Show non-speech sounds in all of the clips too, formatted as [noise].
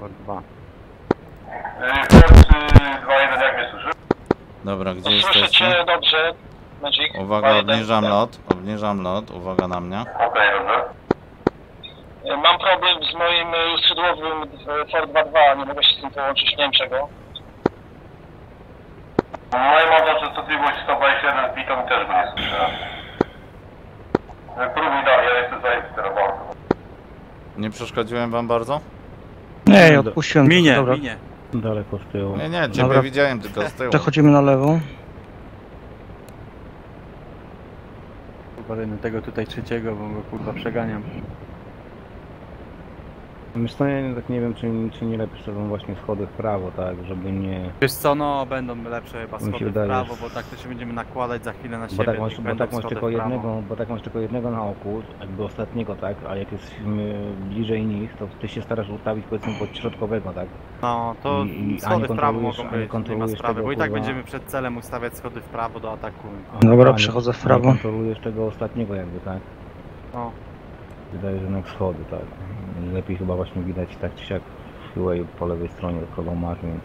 Ford 2. Ford 2-1, jak mnie słyszy? Dobra, gdzie Słyszę jesteście? cię dobrze, Magic. Uwaga, obniżam lot, obniżam lot, uwaga na mnie. Okej, dobrze. E, Mam problem z moim e, skrzydłowym e, Ford 2.2, nie mogę się z tym połączyć, nie wiem czego. I mam częstotliwość 121 bitą i też go nie słyszę. Próbuj dalej, ja jestem bardzo. Nie przeszkodziłem wam bardzo? Nie, ja odpuściłem. Minie, Dobra, minie. Daleko z tyłu. Nie, nie, ciebie Dobra. widziałem tylko z tyłu. przechodzimy na lewo. Kurwa, ryny tego tutaj trzeciego, bo go kurwa przeganiam. Wiesz co, ja tak nie wiem, czy, czy nie lepiej są właśnie schody w prawo, tak, żeby nie... Wiesz co, no będą lepsze chyba schody w prawo, bo tak to się będziemy nakładać za chwilę na Bo siebie. tak, masz, bo tak masz tylko jednego, bo tak masz tylko jednego na oku, jakby ostatniego, tak, a jak jesteśmy bliżej nich, to ty się starasz ustawić powiedzmy pod środkowego, tak? No, to I- i- schody w prawo mogą być, nie ma sprawy, tego, bo i tak kurwa- będziemy przed celem ustawiać schody w prawo do ataku. Dobra, przechodzę w prawo. kontrolujesz tego ostatniego jakby, tak? No. Wydaje się, że jednak schody, tak. Lepiej chyba właśnie widać tak czy siak i po lewej stronie, kogo masz, więc...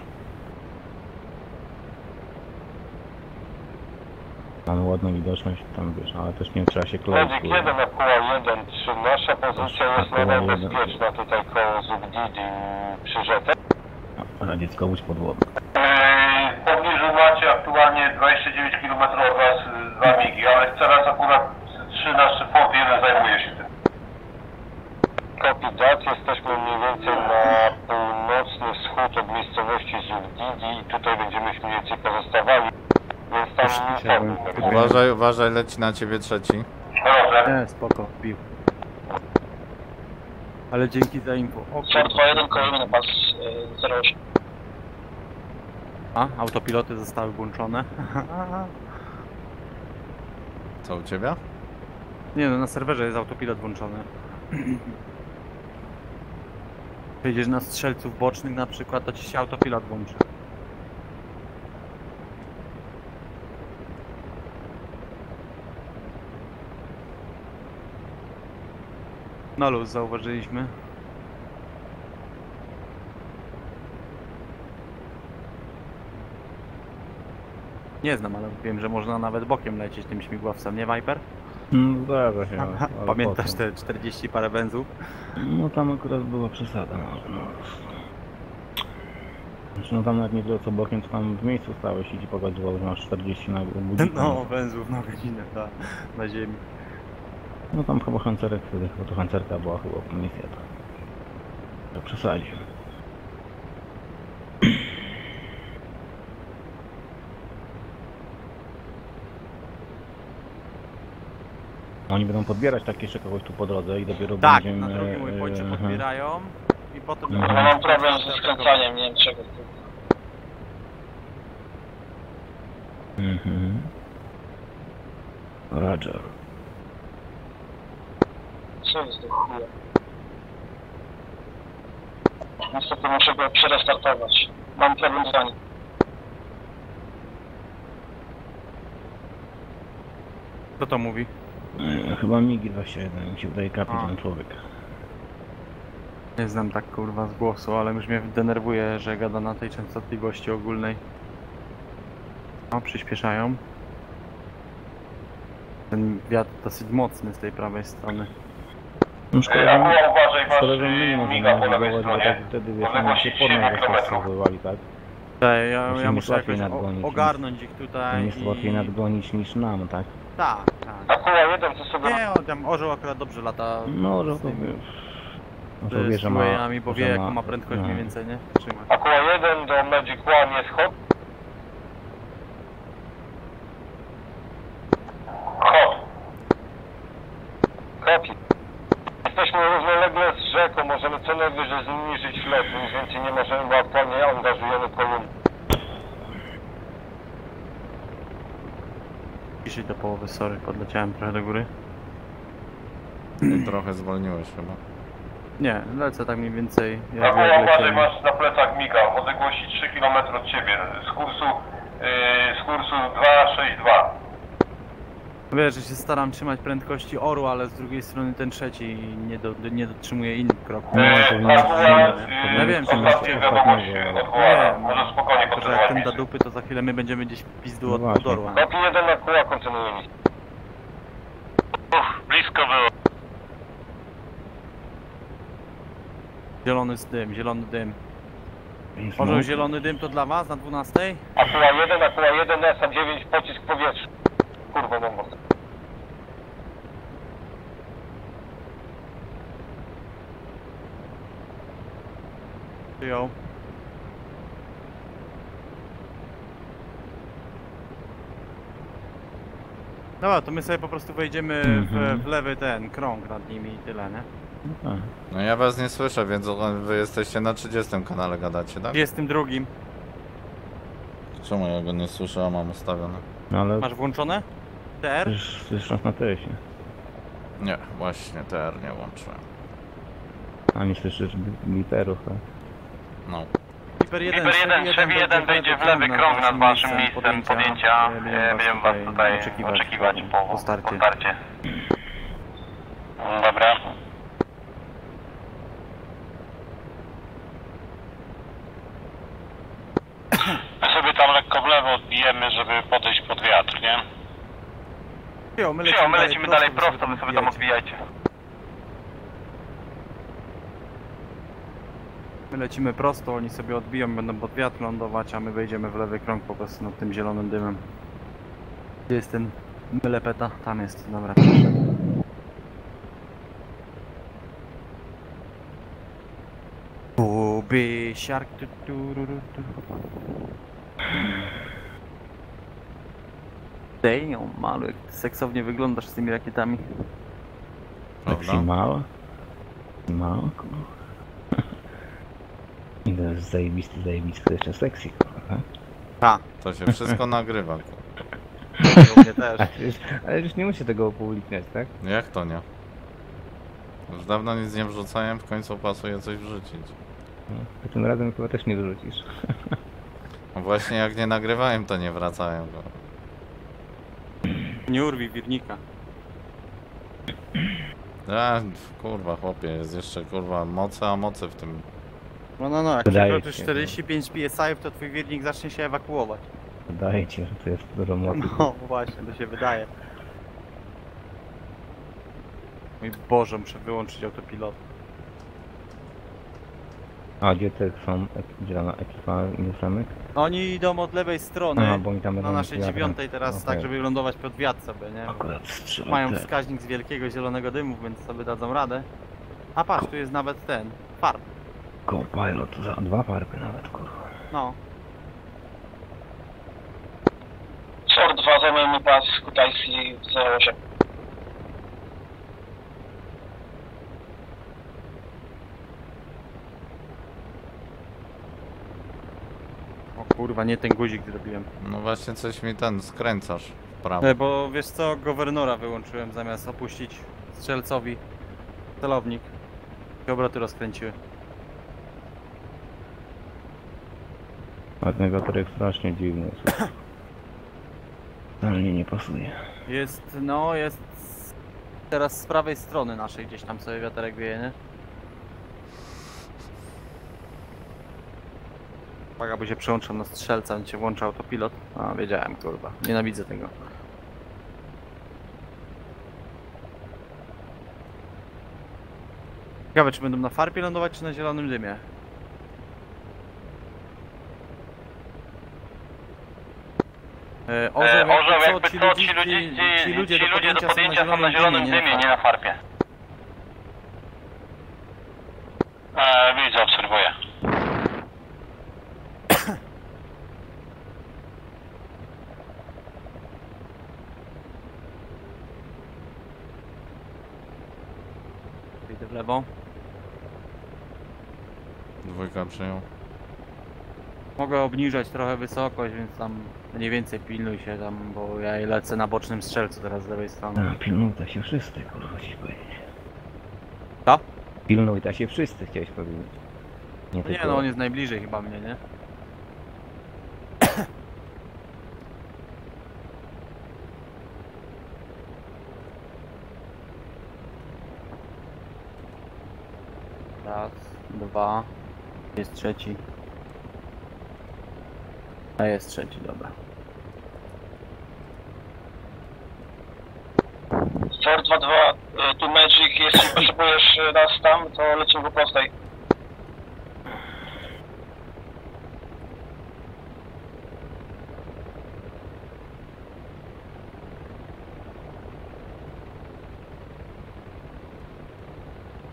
Mamy ładną widoczność tam, wiesz, ale też nie trzeba się kleić. Kurwa. 1 na koła 1, czy nasza pozycja jest nadal bezpieczna tutaj koło Zubdidi przy rzece? A radziecko łódź pod wodą. Yy, W pobliżu macie aktualnie 29 km od was, y, dwa migi, ale teraz akurat trzy nasze Ford 1 zajmuje się tym. Copy that, jesteśmy mniej więcej na północny wschód od miejscowości Zubdidi i tutaj będziemy się mniej więcej pozostawali, więc tam nie chciałem- sądzę. Uważaj, uważaj, leci na ciebie trzeci. Dobrze. Nie, spoko, bił. Ale dzięki za info. O. 2.1 kolejny na pas e, 08. A, autopiloty zostały włączone. Co u ciebie? Nie no, na serwerze jest autopilot włączony. Wejdziesz na strzelców bocznych na przykład, to ci się autopilot włączy. No luz, zauważyliśmy. Nie znam, ale wiem, że można nawet bokiem lecieć tym śmigłowcem, nie Viper? No zdarza się. Pamiętasz te 40 parę węzłów? No tam akurat była przesada. No, no. Tam nawet nie tyle co bokiem, to tam w miejscu stałeś i ci pokazywał, że masz 40 na budzi. No, węzłów na godzinę, ta, na ziemi. No tam chyba hancerek wtedy, chyba to hancerka była chyba misja. To, to przesadził. Oni będą podbierać tak jeszcze kogoś tu po drodze i dopiero Tak, będziemy... na drugim waypoincie e, podbierają i potem... Mhm. Ja mam problem ze skręcaniem, nie wiem czego. Mhm. Roger. Co jest do chuja? Niestety muszę go przerestartować. Mam problem z nim. Kto to mówi? E, Chyba Migi 21, mi się wydaje kapitan człowiek. Nie znam tak kurwa z głosu, ale już mnie denerwuje, że gada na tej częstotliwości ogólnej. O, przyspieszają. Ten wiatr dosyć mocny z tej prawej strony. No szkoda, szkoda, że my nie możemy nawigować, bo tak wtedy wiesz, oni się 7 podnie km. zastosowywali, tak? Te, ja, Musimy ja muszę jakoś ogarnąć ich To tutaj jest i... łatwiej nadgonić niż nam, tak? Tak, tak. Akurat jeden to sobie... Nie, on tam orzeł akurat dobrze lata. No, że z to tymi- wiesz. No z to wie, że ma... Bo że wie jaką ma prędkość no. mniej więcej, nie? Trzyma. Akurat jeden do Magic One jest hot. Hot. Copy. Jesteśmy równolegle z rzeką, możemy co najwyżej zniżyć lot, nic więcej nie możemy, bo aktualnie angażujemy kolumnę. Połowy, sorry, podleciałem trochę do góry. Trochę zwolniłeś chyba. Nie, lecę tak mniej więcej jak, Akurat jak uważaj, masz na plecach miga, odległości 3 km od ciebie, z kursu, yy, z kursu 262. Wiesz, że się staram trzymać prędkości oru, ale z drugiej strony ten trzeci nie, do, nie dotrzymuje innych kroków. No, E, powinien- Akurat Ja y, wiem, odwołane. Nie, Może spokojnie Tylko, że jak ten da dupy, to za chwilę my będziemy gdzieś w pizdu No od właśnie. Podorła. Kopi jeden na kóła kontynuujemy. Uff, blisko było. Zielony z dym, zielony dym. Mógł. zielony dym to dla was na 12? Akuła 1, akuła 1, NASA 9, pocisk powietrza. Kurwa, bomba. Przyjął. Dobra, to my sobie po prostu wejdziemy Mhm. w, w lewy ten krąg nad nimi i tyle, nie? No tak. No ja was nie słyszę, więc wy jesteście na 30 kanale gadacie, tak? Jest tym drugim. Czemu ja go nie słyszę, a mam ustawione? No ale Masz włączone? TR? przecież słysząc na tesie. Nie, właśnie TR nie łączyłem. A nie słyszysz literów, tak? No. Piper 1, Piper 1, Chevy 1 wejdzie w lewy krąg nad waszym miejscem podjęcia. Będziemy was tutaj oczekiwać po, po starcie. Po starcie. Dobra. My sobie tam lekko w lewo odbijemy, żeby podejść pod wiatr, nie? Przyjął, my Przyjął, my lecimy dalej prosto, wy sobie tam odbijajcie. My lecimy prosto, oni sobie odbiją, będą pod wiatr lądować, a my wejdziemy w lewy krąg po prostu nad tym zielonym dymem. Gdzie jest ten mylepeta? Tam jest, dobra. Buby, siark, tu, tu, ru, tu. Damn, malu, jak ty seksownie wyglądasz z tymi rakietami. Prawda? Tak mała? Mała, kurwa. I to jest zajebisty, zajebisty, to jeszcze sexy, kurwa, tak? Ta, To się wszystko nagrywa. ku- [laughs] u mnie też. Ale już, ale już nie musi tego upubliczniać, tak? Jak to nie? Już dawno nic nie wrzucałem, w końcu pasuje coś wrzucić. No, tym razem chyba też nie wyrzucisz. [laughs] No właśnie jak nie nagrywałem, to nie wracałem go. Nie urwij wirnika. A, kurwa chłopie, jest jeszcze kurwa moce, a moce w tym. No, no, no, jak Wydaje przekroczysz się, 45 PSI, to twój wirnik zacznie się ewakuować. Wydaje ci, że to jest dużo mocy. No właśnie, to się wydaje. Mój Boże, muszę wyłączyć autopilot. A gdzie te są, ek- zielona ekipa? No oni idą od lewej strony, A, bo oni tam na naszej dziewiątej teraz, Okej. tak żeby lądować pod wiatr sobie, nie? Mają te- wskaźnik z wielkiego zielonego dymu, więc sobie dadzą radę. A patrz, tu jest nawet ten, farb. Co-pilot, za dwa farby nawet, kurwa. No, SOR 2 zajmujemy pas Kutaisi 08. kurwa, nie ten guzik zrobiłem. No właśnie coś mi ten skręcasz w prawo. E, bo wiesz co, gowernora wyłączyłem zamiast opuścić strzelcowi celownik. I obroty rozkręciły. Ten wiaterek strasznie dziwny jest. Nie pasuje. Jest, no jest teraz z prawej strony naszej gdzieś tam sobie wiaterek wieje, nie? Uwaga, bo się przełączam na strzelca, on cię włączał to pilot. A, wiedziałem, kurwa. Nienawidzę tego. Ciekawe, czy będą na farpie lądować, czy na zielonym dymie? E, E, Orzeł, Orzeł, jakby jakby co, ci ludzie, ci ludzie do ci ludzie do podjęcia podjęcia są na zielonym dymie, nie na farpie. E, widzę, obserwuję. Idę w lewo. Dwójka przyjął. Mogę obniżać trochę wysokość, więc tam mniej więcej pilnuj się tam, bo ja lecę na bocznym strzelcu teraz z lewej strony. A, pilnuj się wszyscy, kurwa ci powiedzieć. Co? Pilnuj się wszyscy, chciałeś powiedzieć. Nie, No nie no, on jest najbliżej chyba mnie, nie? Dwa, jest trzeci. A jest trzeci, dobra. Ford 2-2, y, tu Magic, jeśli potrzebujesz y, nas tam, to lecimy po prostej.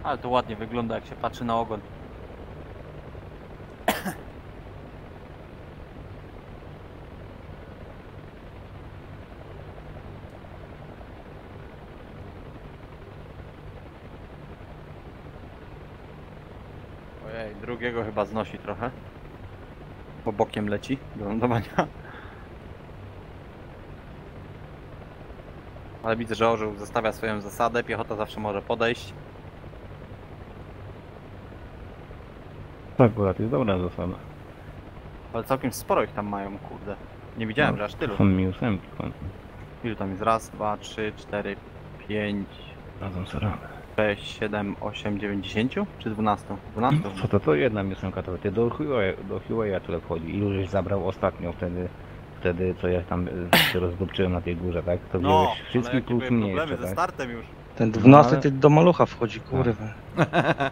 Ale to ładnie wygląda jak się patrzy na ogon. Drugiego chyba znosi trochę. Bo bokiem leci do lądowania. Ale widzę, że orzeł zostawia swoją zasadę, piechota zawsze może podejść. To akurat jest dobra zasada. Ale całkiem sporo ich tam mają, kurde. Nie widziałem, No, że aż tylu. Są mi ósemki. Ilu tam jest? Raz, dwa, trzy, cztery, pięć, Razem sobie radę. sześć, siedem, osiem, dziewięć, dziesięciu? Czy dwunastu? Dwunastu? Co to, to jedna ósemka to ty do Huawei, do Huawei tyle wchodzi. Ilu żeś zabrał ostatnio wtedy, wtedy co ja tam y, się rozdupczyłem na tej górze, tak? To No, wziąłeś wszystkich plus mnie jeszcze, tak? startem już. Ten dwunasty ale- ty do malucha wchodzi, kurwa. [laughs]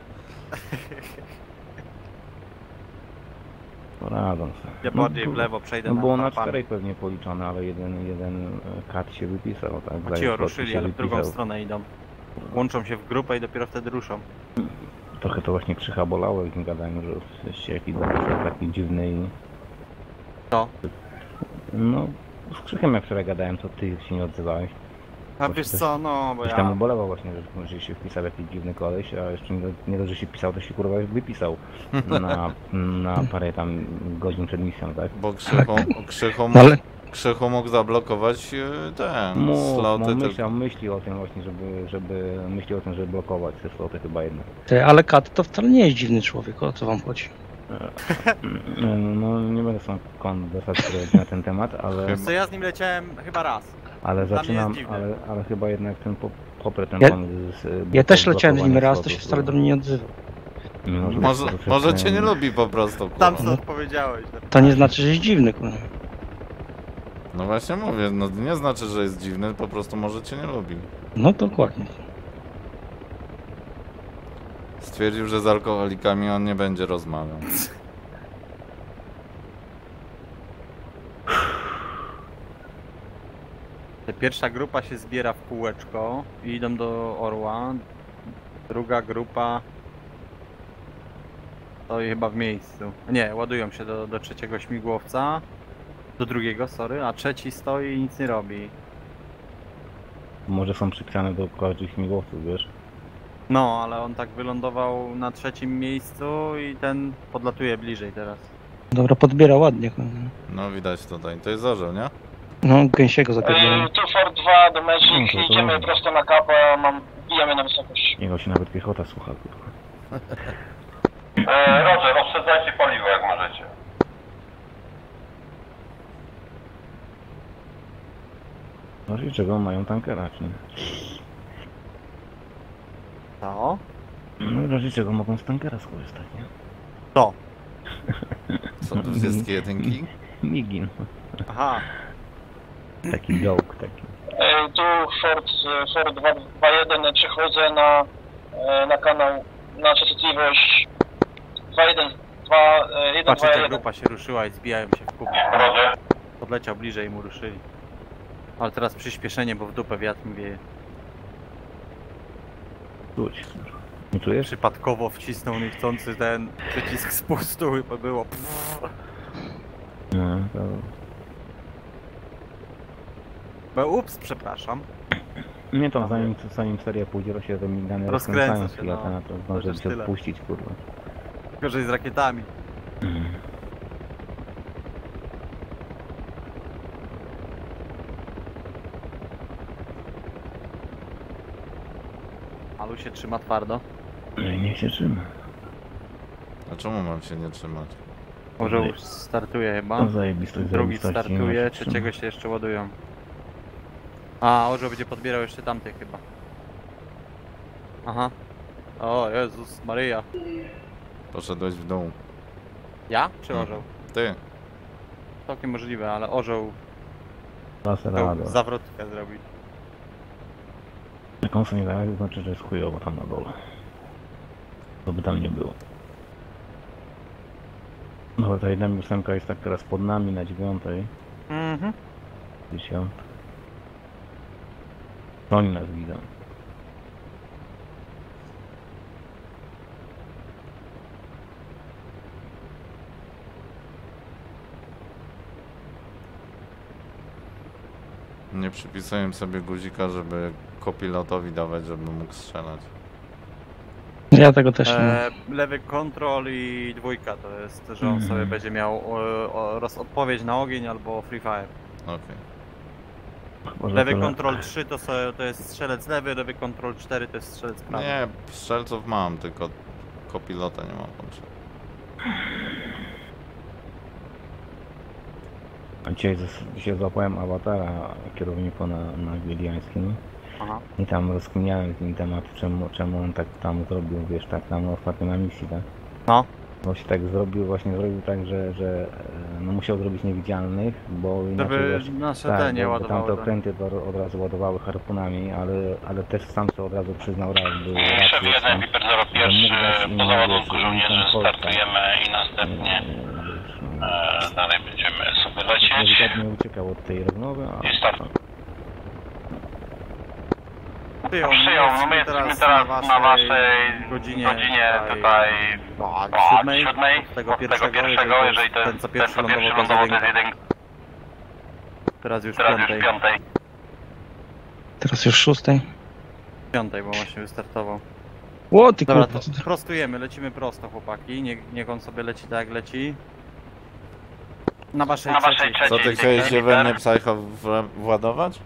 Poradzą sobie. Ja No, bardziej tu- w lewo przejdę No na było na czterech pewnie policzone, ale jeden, jeden e, kat się wypisał, tak? Ci lot ruszyli, ale w drugą stronę idą. Łączą się w grupę i dopiero wtedy ruszą. Trochę to właśnie krzycha bolało, jak gadają, że jesteście jakiś taki dziwny i... Co? No, z krzychem jak wczoraj gadałem, to ty się nie odzywałeś. A wiesz coś- co, no bo Coś tam ja... ubolewał właśnie, że, że się wpisał jakiś dziwny koleś, a jeszcze nie, nie dość, że się pisał, to się kurwa wypisał [laughs] na, na parę tam godzin przed misją, tak? Bo Krzychu, Krzychu, No mógł, ale Krzychu mógł zablokować e, te Mu, sloty. myślał, myśli o tym właśnie, żeby, żeby myśli o tym, żeby blokować te sloty chyba jednak. ty, ale Kat to wcale nie jest dziwny człowiek, o co wam chodzi? No nie będę są konwersać na ten temat, ale, Co ja z nim leciałem chyba raz. ale dla zaczynam, ale, ale chyba jednak ten po- poprę ten Ja- pomysł z Ja też leciałem z nim raz, to się wcale do mnie nie że Może, troszeczkę- może cię nie lubi po prostu. Kurwa. Tam co odpowiedziałeś. no. To nie znaczy, że jest dziwny, kurwa. No właśnie mówię, no nie znaczy, że jest dziwny, po prostu może cię nie lubi. No dokładnie. Stwierdził, że z alkoholikami on nie będzie rozmawiał. Ta Pierwsza grupa się zbiera w kółeczko i idą do orła. Druga grupa stoi chyba w miejscu. Nie, ładują się do, do trzeciego śmigłowca. Do drugiego, sorry, a trzeci stoi i nic nie robi. Może są przypisane do każdych śmigłowców, wiesz? No, ale on tak wylądował na trzecim miejscu i ten podlatuje bliżej teraz. Dobra, podbiera ładnie. No widać tutaj. To jest orzeł, nie? No, gęsiego zapierdolę. Y, tu Ford 2 do Magic, No, idziemy dobra. prosto na kapę, mam, bijamy na wysokość. Niego się nawet piechota słucha, kurwa. [laughs] E, Roger, oszczędzajcie paliwo jak możecie. No i czego mają tankera, czy nie? Co? No w razie czego mogą z tankera skorzystać, nie? To. [laughs] Są tu wszystkie jedynki. Migi, no. Aha. Taki joke, taki. E, tu Ford, y, Ford 221 przechodzę na, e, na kanał, na częstotliwość 21, 2, e, 1, Patrzcie, 2, ta 1. grupa się ruszyła i zbijają się w kubie. Roger, Podleciał bliżej i mu ruszyli. Ale teraz przyspieszenie, bo w dupę wiatr mi wieje. Czuć. Nie czujesz? Przypadkowo wcisnął niechcący ten przycisk spustu i było pff. No, to... Bo ups, przepraszam. Nie to zanim, zanim seria pójdzie, to się te migany Rozkręca rozkręcają się, no. na to Chociaż się odpuścić, kurwa. Gorzej z rakietami. Alu się trzyma twardo. No i niech się trzyma. A czemu mam się nie trzymać? Może już startuje chyba. To zajebistość, Drugi startuje, się trzeciego się jeszcze ładują. A, Orzo będzie podbierał jeszcze tamtych chyba. Aha. O Jezus Maryja. Poszedłeś w dół. Ja czy Mhm. orzeł? Ty. Całkiem możliwe, ale orzeł zawrotkę zrobić. Jak on sobie nie daje, to znaczy, że jest chujowo tam na dole. To by tam nie było. No ta jedna ósemka jest tak teraz pod nami na dziewiątej. Mhm. Dziesiąt. Oni nas widzą. Nie przypisuję sobie guzika, żeby kopilotowi dawać, żeby mógł strzelać. Ja tego też nie mam. E, lewy kontrol i dwójka to jest, że on Mhm. sobie będzie miał o, o, roz odpowiedź na ogień albo free fire. Okej. Chyba, że Lewy kontrol 3 to, sobie, to jest strzelec lewy, lewy kontrol 4 to jest strzelec prawy. Nie, strzelców mam, tylko kopilota nie mam włączenia. A Dzisiaj, dzisiaj złapałem awatara kierownika na, na Gwieliańskim Aha. i tam rozkminiałem z nim temat, czemu, czemu on tak tam zrobił, wiesz, tak tam ostatnio na misji, tak? No. Właśnie tak zrobił, właśnie zrobił tak, że, że e, no musiał zrobić niewidzialnych, bo inaczej Żeby wiesz, nasze tak, te nie bo, bo ładowały. tamte okręty to od razu ładowały harpunami, ale, ale też sam co od razu przyznał raz, był Szef rację 1, sam, Viper że mógł dać 01, im, po załadunku żołnierzy ten startujemy i następnie e, no, e, dalej będziemy sobie lecieć. delikatnie uciekał od tej rozmowy, a I start. Przyjął, Przyjął, no my jesteśmy teraz na waszej godzinie, godzinie tutaj o, o, siódmej, siódmej, od tego od tego pierwszego, pierwszego, jeżeli to ten jest co ten, pierwszy co pierwszy lądował, to jest jedynka. Teraz już Teraz już piątej, piątej. Teraz już szóstej. piątej, bo właśnie wystartował. Ło, ty Dobra, to prostujemy, lecimy prosto chłopaki, niech, niech on sobie leci tak jak leci. Na waszej Na waszej trzeciej. Co ty chciałeś się we mnie psycho władować?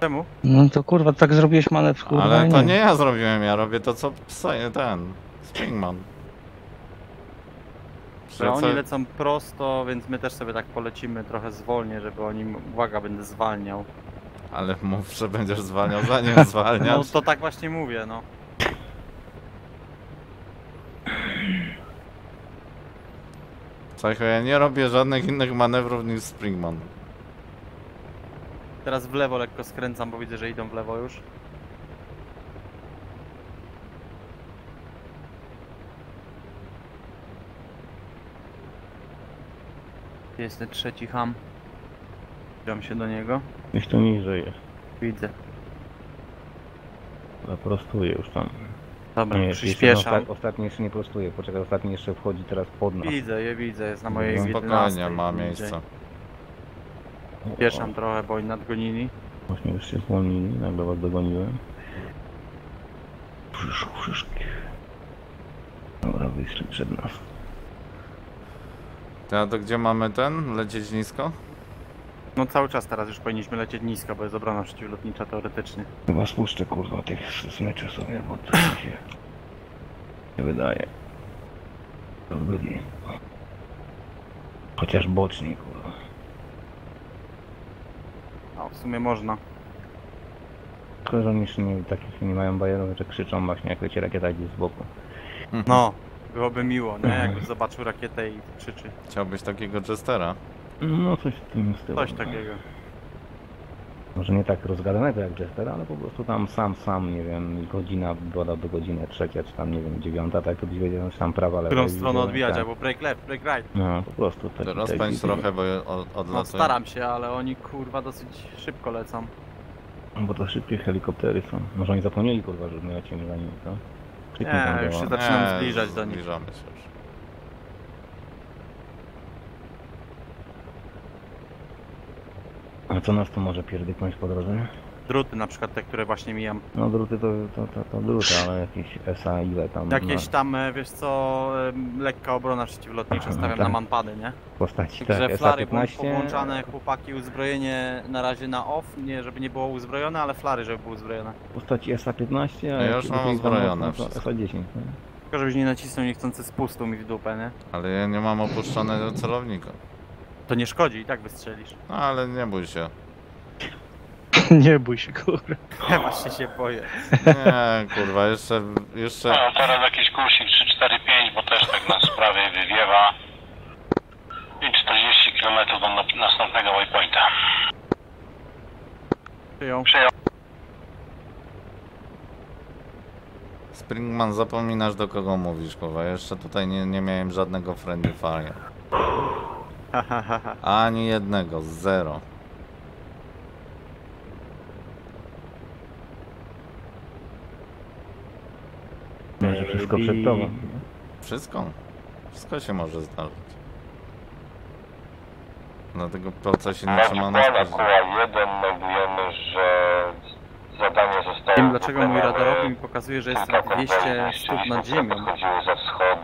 Czemu? No to kurwa, tak zrobiłeś manewr, kurwa. Ale to nie ja zrobiłem, ja robię to co psa- ten Springman. Że oni lecą prosto, więc my też sobie tak polecimy trochę zwolnie, żeby oni, uwaga, będę zwalniał. Ale mów, że będziesz zwalniał zanim [laughs] No zwalniasz. to tak właśnie mówię, no. Psycho, ja nie robię żadnych innych manewrów niż Springman. Teraz w lewo lekko skręcam, bo widzę, że idą w lewo już. Gdzie Jest ten trzeci ham. Zbliżam się do niego. Tu niżej jest. Widzę. Zaprostuję już tam. Dobra, Nie, jeszcze przyspieszam. osta- ostatni jeszcze nie prostuje, poczekaj, ostatni jeszcze wchodzi teraz pod nas. Widzę, je widzę, jest na mojej No, 11. Spokojnie, ma miejsce. Spieszam trochę, bo oni nadgonili. Właśnie już się zwolnili, nagle was dogoniłem. Przyszło wszystkich. Dobra, wyszli przed nas. A to gdzie mamy ten? Lecieć nisko? No cały czas teraz już powinniśmy lecieć nisko, bo jest obrona przeciwlotnicza teoretycznie. Chyba spuszczę kurwa tych smyczy sobie, bo to mi się nie wydaje. To byli. Chociaż bocznie kurwa. No w sumie można. Tylko, że oni jeszcze nie, takich nie mają bajerów, że krzyczą właśnie jak leci rakieta gdzieś z boku. No, byłoby miło, nie? Mhm. Jakby zobaczył rakietę i krzyczy. Chciałbyś takiego Jestera? No coś w tym stylu. Coś no. takiego. Może nie tak rozgadanego jak Jester, ale po prostu tam sam, sam, nie wiem, godzina woda do godziny trzecia, czy tam, nie wiem, dziewiąta, tak to byś wiedział, że tam prawa, W lewa. którą stronę odbijać, tak. albo break left, break right. No, po prostu tak. Rozpędź trochę, bo od, No staram się, ale oni kurwa dosyć szybko lecą. Bo to szybkie helikoptery są. Może oni zapomnieli, kurwa, że my lecimy za nimi, co? Kliknij Nie, już się zaczynam zbliżać do nich. Zbliżamy się już. A co nas tu może pierdyknąć po drodze? Druty na przykład te, które właśnie mijam. No druty to, to, to, to druty, ale jakieś SA ile tam Jakieś tam, e, wiesz co, lekka obrona przeciwlotnicza, stawiam tak. na manpady, nie? postaci, Także tak, flary bądź SA-15, połączane, chłopaki, uzbrojenie na razie na off, nie żeby nie było uzbrojone, ale flary żeby były uzbrojone. postaci SA-15, a Ja już mam uzbrojone mocno, to wszystko. SA-10, nie? Tylko żebyś nie nacisnął niechcący spustu mi w dupę, nie? Ale ja nie mam opuszczonego celownika. To nie szkodzi, i tak wystrzelisz. No ale nie bój się. [laughs] Nie bój się, kurwa. [laughs] Ja właśnie się boję. Nie, kurwa, jeszcze, jeszcze... No, teraz jakiś kursik 4-5, bo też tak na sprawie wywiewa. I 40 km do na- następnego waypointa. Przyjął. Przyjął. Springman, zapominasz do kogo mówisz, kurwa. Jeszcze tutaj nie, nie miałem żadnego friendly fire. [laughs] Ani jednego, zero. Może wszystko przed tobą. Wszystko. Wszystko się może zdarzyć. Dlatego po co się nie trzyma na Aktualna spadzie. koła 1 meldujemy, że zadanie zostało Wiem dlaczego mój radarowy mi pokazuje, że jestem Kilka 200 konwojów stóp nad ziemią.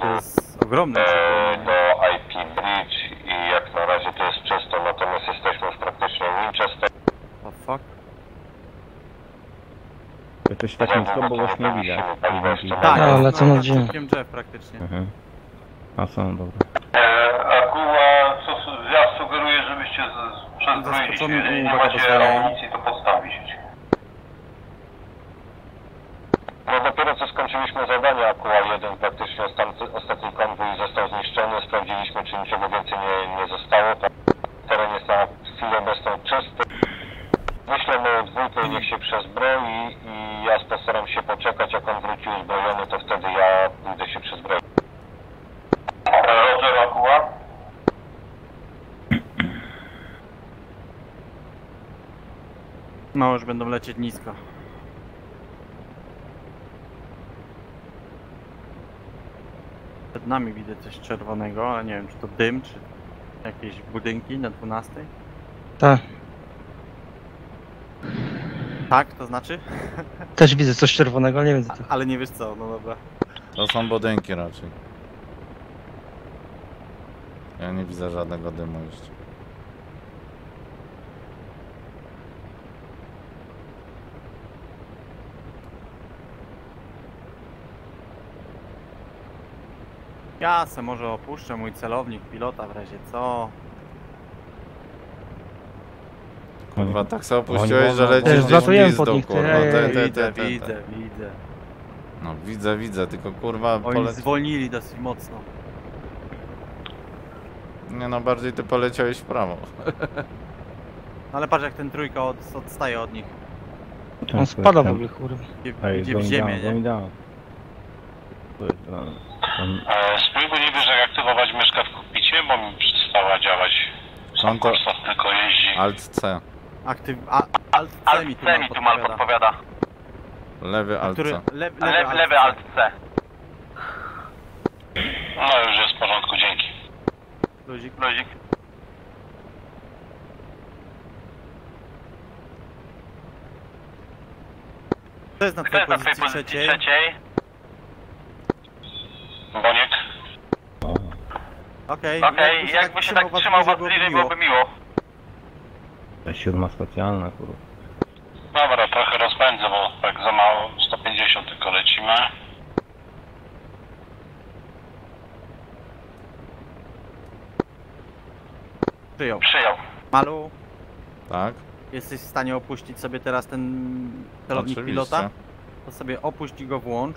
To jest ogromne e, przekłamanie. do IP Bridge i jak na razie to jest czysto, natomiast jesteśmy już praktycznie w Winchester. Oh fuck. Jakoś tak nisko, bo was nie widać. Tak, A, jest lecą na nad ziemią. środkiem drzew praktycznie. Mhm. A są, dobra. E, Akuła, co su- zjazd sugeruje, żebyście z- przezbroili się. Zaskoczony Jeżeli nie uwaga macie amunicji, to podstawić się. No dopiero co skończyliśmy zadanie Akuła 1, praktycznie ostatni, ostatni konwój został zniszczony, sprawdziliśmy czy niczego więcej nie, nie zostało. Tam teren jest na chwilę obecną czysty. Wyślę mu dwójkę i niech się przezbroi i ja postaram się poczekać, jak on wróci uzbrojony, to wtedy ja pójdę się przezbroić. Roger Akuła. No już będą lecieć nisko. Przed nami widzę coś czerwonego, ale nie wiem czy to dym, czy jakieś budynki na 12. Tak. Tak, to znaczy? [laughs] Też widzę coś czerwonego, ale nie wiem co to. Ale nie wiesz co, no dobra. To są budynki raczej. Ja nie widzę żadnego dymu jeszcze. Ja se może opuszczę mój celownik pilota w razie co. Kurwa, tak Oni opuściłeś, że lecisz gdzieś pizdą, kurwa. Te, te, Widzę, te, te, widzę, widzę. No widzę, widzę, tylko kurwa Oni pole... zwolnili dosyć mocno. Nie no, bardziej ty poleciałeś w prawo. Ale patrz jak ten trójka od, odstaje od nich. On spada w ogóle, kurwa. Idzie, w ziemię, down, nie? going down. To jest, no, on- E, spróbuj nie wiesz jak aktywować myszkę w kupicie, bo mi przestała działać. Konto- kursor tylko jeździ. Alt C. Aktyw... A, alt C mi tu mal podpowiada. podpowiada. Lewy Alt Który, C. le, lewy, Lewy, alt lewy C. Alt C. No już jest w porządku, dzięki. Luzik. Luzik. To jest na Kto jest na twojej pozycji pozycji trzeciej. trzeciej? Boniek. Okej, Okej, jakby się tak trzymał was bliżej, byłoby miło. to jest siódma specjalna, kurwa. Dobra, trochę rozpędzę, bo tak za mało, 150 tylko lecimy. Przyjął. Przyjął. Malu, Tak? jesteś w stanie opuścić sobie teraz ten celownik Oczywiście. pilota? To sobie opuść i go włącz.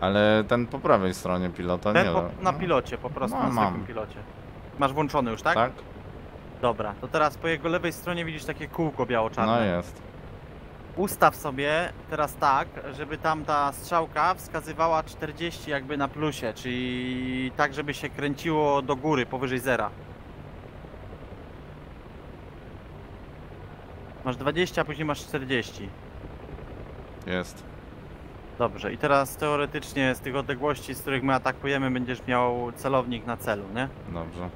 Ale ten po prawej stronie pilota Ten nie po, na pilocie, po prostu No, na mam. pilocie. Masz włączony już, tak? Tak? Dobra, to teraz po jego lewej stronie widzisz takie kółko biało-czarne. No jest. Ustaw sobie teraz tak, żeby tam ta strzałka wskazywała 40 jakby na plusie, czyli tak, żeby się kręciło do góry, powyżej zera. Masz 20, a później masz 40. Jest. Dobrze, i teraz teoretycznie z tych odległości, z których my atakujemy, będziesz miał celownik na celu, nie? Dobrze.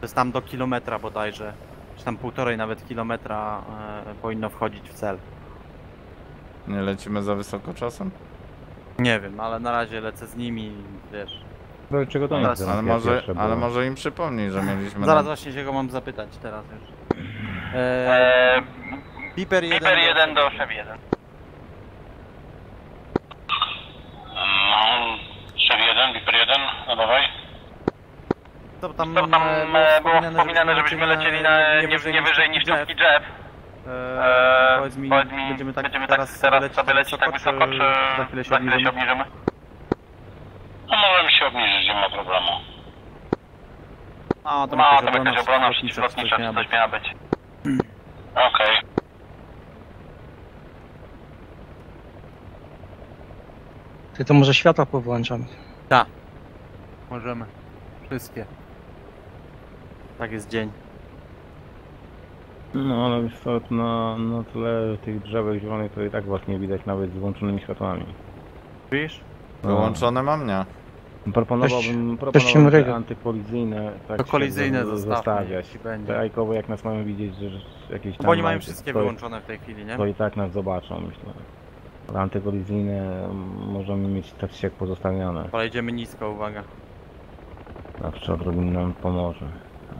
To jest tam do kilometra bodajże, czy tam półtorej nawet kilometra e, powinno wchodzić w cel. Nie lecimy za wysoko czasem? Nie wiem, ale na razie lecę z nimi, wiesz. Do czego to nie Zaraz, jest? Ale teraz może, ale może im przypomnij, że mieliśmy... Zaraz na- właśnie się go mam zapytać teraz już. Eee, Eee, Piper 1 Piper 1 do szef 1. No, szef 1, Piper 1, no dawaj. To tam, To tam e, e, było wspominane, żebyśmy lecieli na nie, nie wyżej niż niski Jeff. Eee, powiedz mi, będziemy tak teraz, sobie lecieć tak wysoko, czy za chwilę się obniżymy? obniżymy? No możemy się obniżyć, nie ma problemu. A, to No, to obrona jakaś obrona przeciwlotnicza, czy coś miała być. miała być. Ty to może światła powłączamy. Tak. Możemy. Wszystkie. Tak jest dzień. No ale wiesz co, na, na tle tych drzewek zielonych to i tak was nie widać nawet z włączonymi światłami. Widzisz? Wyłączone mam, nie? Proponowałbym, proponowałbym te antykolizyjne tak To się kolizyjne zostawiać. jeśli będzie. Te ajkowe jak nas mają widzieć, że że jakieś No tam bo oni mają wszystkie to, wyłączone w tej chwili, nie? To i tak nas zobaczą, myślę. Ale antykolizyjne mm, możemy mieć tak się jak pozostawione. Pojedziemy nisko, uwaga. Na przykład Robin nam pomoże.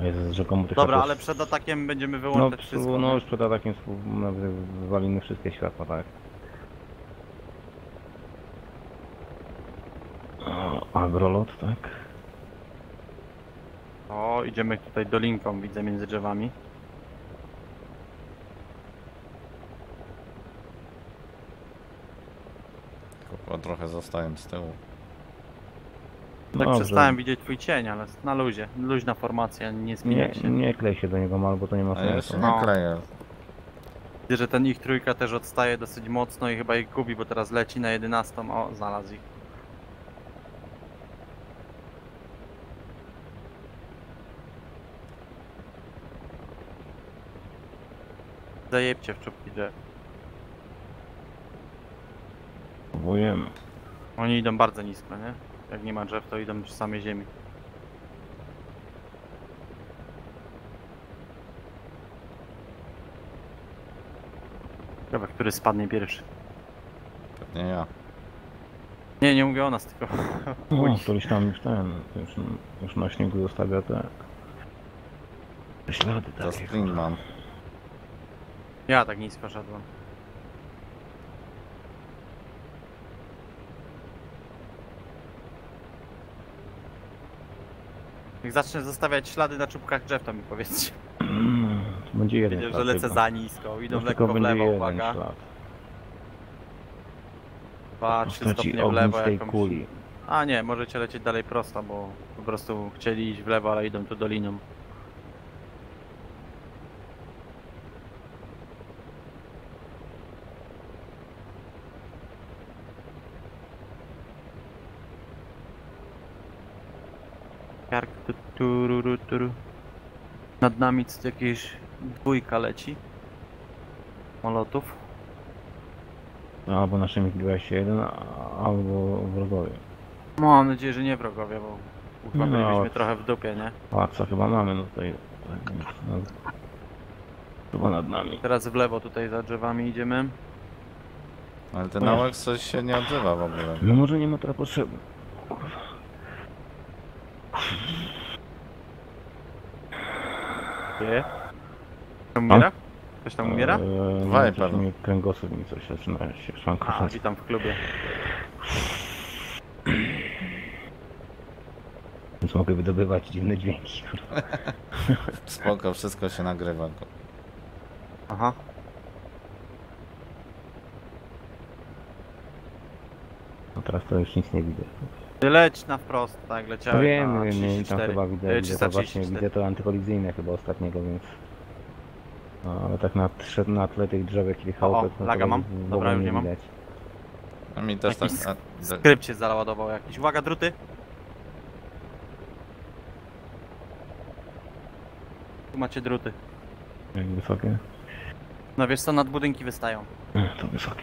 A jest rzekomo tych Dobra, ale przed atakiem będziemy no, wyłączać przy- wszystko. no już przed atakiem no, wy- wywalimy wszystkie światła, tak. Agrolot, tak. O, idziemy tutaj dolinką, widzę między drzewami. Trochę zostałem z tyłu. Tak Dobrze. przestałem widzieć twój cień, ale na luzie. Luźna formacja, nie zmienia Nie, się. nie klej się do niego mal, bo to nie ma A ja sensu. się No. nie kleję. Widzę, że ten ich trójka też odstaje dosyć mocno i chyba ich gubi, bo teraz leci na 11. O, znalazł ich. Zajebcie w czubki drzew. Próbujemy. Oni idą bardzo nisko, nie? Jak nie ma drzew, to idą przy samej ziemi. Chyba, który spadnie pierwszy. Pewnie ja. Nie, nie mówię o nas, tylko... No, któryś tam już ten, już, już na śniegu zostawia te... ślady To takie. Springman. Ja tak nisko szedłem. Jak zacznę zostawiać ślady na czubkach drzew, to mi powiedzcie. Mm, to będzie jeden Wiedział, że lecę tylko. za nisko, idą tylko lekko w lewo, uwaga. ślad. 2, W 3 postaci stopnie w lewo jakąś... kuli. A nie, możecie lecieć dalej prosto, bo po prostu chcieli iść w lewo, ale idą tu doliną. Jark, tu, tururu, turu. Nad nami jakieś dwójka leci. Molotów. Albo naszymi 21, a- albo wrogowie. Mam nadzieję, że nie wrogowie, bo chyba No. byliśmy trochę w dupie, nie? Pałaca chyba mamy, no tutaj... No, chyba nad nami. Teraz w lewo tutaj za drzewami idziemy. Ale ten nałek coś się nie odzywa w ogóle. No może nie ma teraz potrzeby. Gdzie? Tam umiera? Ktoś tam umiera? Eee, Viper. mi kręgosłup mi coś zaczyna się A, szwankować. witam w klubie. Więc mogę wydobywać dziwne dźwięki. [laughs] Spoko, wszystko się nagrywa. Aha. No teraz to już nic nie widzę. Leć na wprost, tak, leciałem No wiem, na wiem, nie, tam 34. chyba widzę, widzę to właśnie 334. widzę to antykolizyjne chyba ostatniego, więc... No, ale tak na, trze- na tle tych drzewek i chałupek, no laga to mam. w ogóle Dobra, już nie mam. widać. A mi też tak... Jakiś A, de- Skrypt się załadował jakiś. Uwaga, druty! Tu macie druty. Jak wysokie? No wiesz co, nad budynki wystają. E, To wysokie.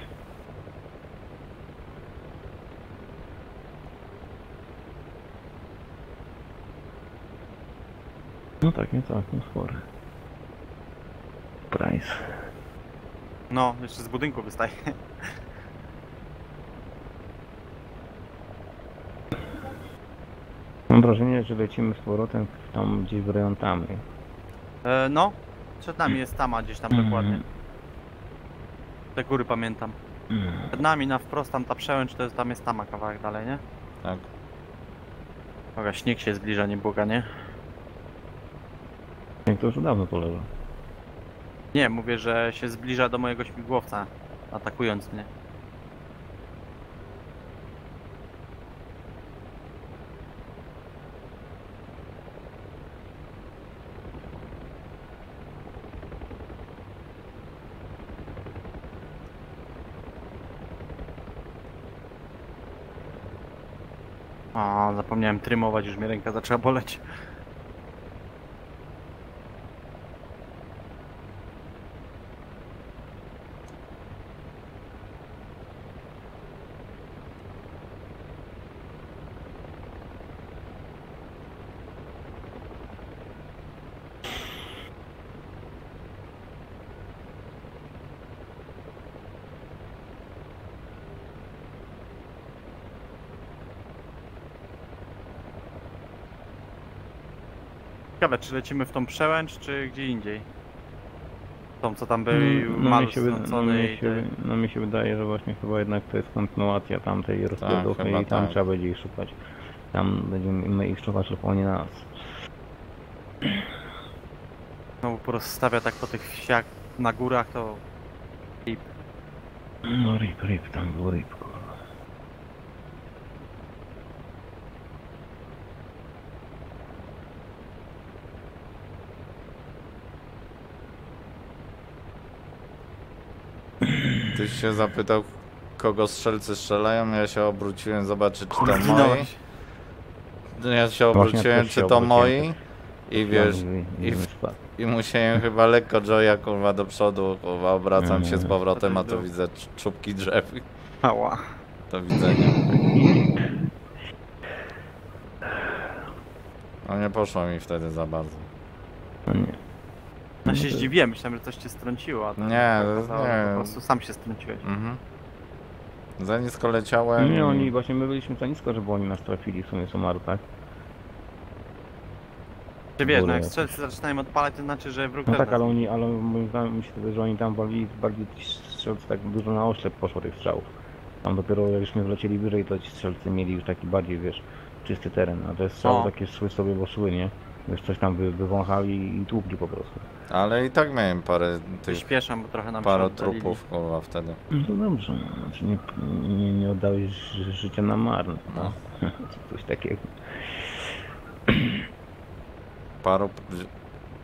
No tak, nie tak, no spory. Price. No, jeszcze z budynku wystaje. Mam wrażenie, że lecimy z powrotem tam gdzieś w rejon Tamy. E, no, przed nami jest tama gdzieś tam dokładnie. Te góry pamiętam. Mm. Przed nami na wprost tam ta przełęcz, to jest, tam jest tama kawałek dalej, nie? tak. Uwaga, śnieg się zbliża, nie błoga, nie? To już dawno to leży. Nie, mówię, że się zbliża do mojego śmigłowca, atakując mnie. A, zapomniałem trymować, już mnie ręka zaczęła boleć. Ciekawe, czy lecimy w tą przełęcz, czy gdzie indziej? Tą, co tam był Mm, no, mi się, no, mi się, no mi się wydaje, że właśnie chyba jednak to jest kontynuacja tamtej rozpierdochy chyba i tam tak. trzeba będzie ich szukać. Tam będziemy my ich szukać lub oni nas. Znowu porozstawia tak po tych wsiach na górach, to... Rip. No rip, rip, tam był rip, kurwa. Tyś się zapytał, kogo strzelcy strzelają, ja się obróciłem zobaczyć, czy to moi. Ja się obróciłem, czy to moi. I wiesz, i, w- i musiałem chyba lekko Joya kurwa do przodu, kurwa obracam się z powrotem, a To tu widzę cz- czubki drzew. Ała. Do widzenia. No nie poszło mi wtedy za bardzo. No nie. Ja się zdziwiłem, myślałem, że coś cię strąciło, Nie, nie. Po prostu sam się strąciłeś. Mhm. Za nisko leciałem. Nie, oni właśnie my byliśmy za nisko, żeby oni nas trafili w sumie sumaru, tak? Czy wiesz, no jak strzelcy zaczynają odpalać, to znaczy, że wróg No tak, ale oni, ale wydaje, że oni tam walili bardziej ci strzelcy tak dużo na oślep poszło tych strzałów. Tam dopiero jak żeśmy wlecieli wyżej, to ci strzelcy mieli już taki bardziej, wiesz, czysty teren, a te strzały O. takie szły sobie, bo szły, nie? Wiesz, coś tam wy, wywąchali i tłukli po prostu. Ale i tak miałem parę tych, Śpieszam, bo trochę nam się parę trupów kurwa wtedy. No to dobrze, no, znaczy nie, nie, nie oddałeś ży- życia na marne, no. [laughs] Coś takiego. Paru,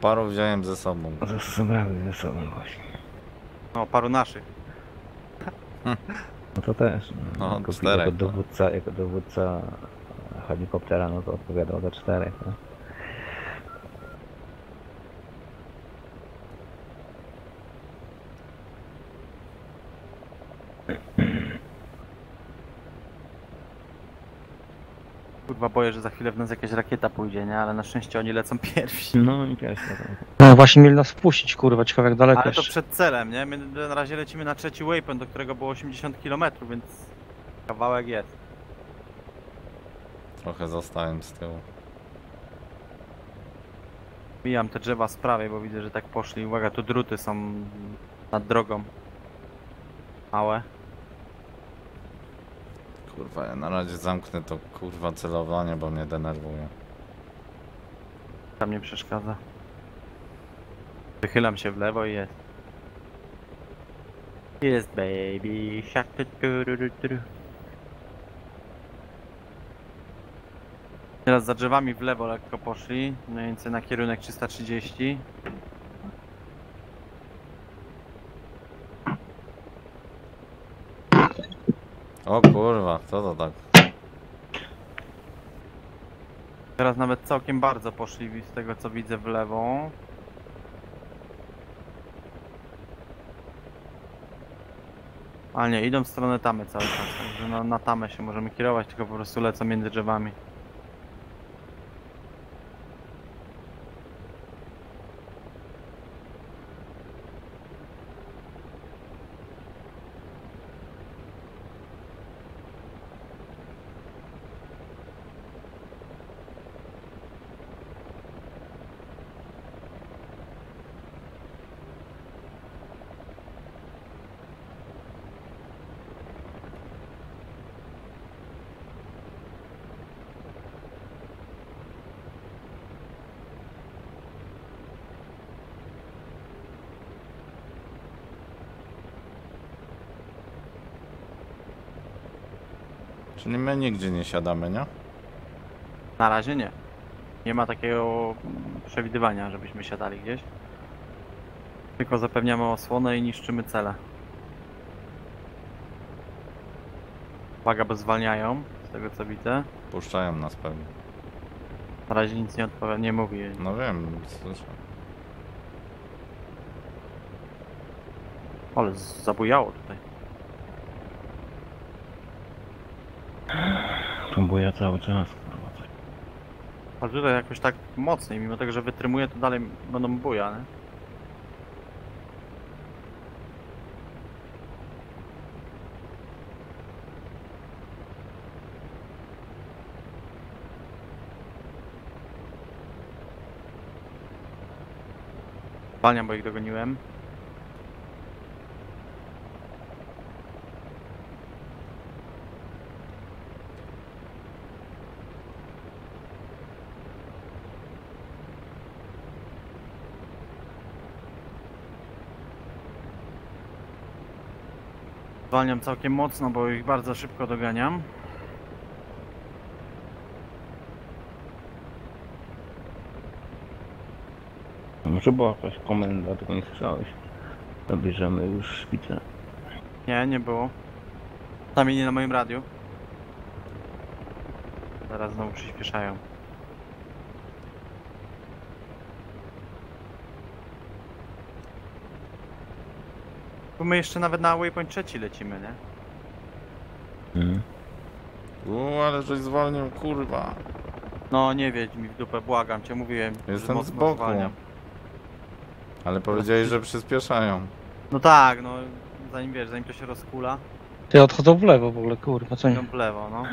paru wziąłem ze sobą. Zabrali ze sobą właśnie. No, paru naszych. No to też. No, jako, czterech, jako no. dowódca, jako dowódca helikoptera, no to odpowiadał za czterech. No. Kurwa, boję, że za chwilę w nas jakaś rakieta pójdzie, nie? Ale na szczęście oni lecą [laughs] pierwsi. No i też. No, No właśnie mieli nas wpuścić, kurwa, ciekawe jak daleko Ale to jeszcze. przed celem, nie? My na razie lecimy na trzeci waypoint, do którego było 80 km, więc kawałek jest. Trochę zostałem z tyłu. Mijam te drzewa z prawej, bo widzę, że tak poszli. Uwaga, tu druty są nad drogą. Małe. Kurwa, ja na razie zamknę to kurwa celowanie, bo mnie denerwuje. Tam nie przeszkadza. Wychylam się w lewo i jest. Jest baby shark. Teraz za drzewami w lewo lekko poszli, mniej więcej na kierunek 330. O kurwa, co to tak? Teraz nawet całkiem bardzo poszli z tego co widzę w lewo. Ale nie, idą w stronę tamy cały czas, także na, na tamę się możemy kierować, tylko po prostu lecą między drzewami. Czyli my nigdzie nie siadamy, nie? Na razie nie. Nie ma takiego przewidywania, żebyśmy siadali gdzieś. Tylko zapewniamy osłonę i niszczymy cele. Uwaga, bo zwalniają, z tego co widzę. Puszczają nas pewnie. Na razie nic nie odpowiada, nie mówi. No wiem, słyszę. Ale zabujało tutaj. Próbuję cały czas, kurwa. coś. Ale tutaj jakoś tak mocniej, mimo tego, że wytrymuje, to dalej będą buja, nie? Zwalniam, bo ich dogoniłem. Zwalniam całkiem mocno, bo ich bardzo szybko doganiam. Może była jakaś komenda, tylko nie słyszałeś. Zabierzemy już szpicę. Nie, nie było. Tam nie na moim radiu. Teraz znowu przyspieszają. Tu my jeszcze nawet na waypoint trzeci lecimy, nie? Mhm. U, ale żeś zwolnił, kurwa. No nie wiedź mi w dupę, błagam cię, mówiłem, że Jestem z boku. zwalniam. Ale powiedzieli, że przyspieszają. No tak, no zanim wiesz, zanim to się rozkula, Ty odchodzą w lewo w ogóle, kurwa, co nie? idą w lewo, no.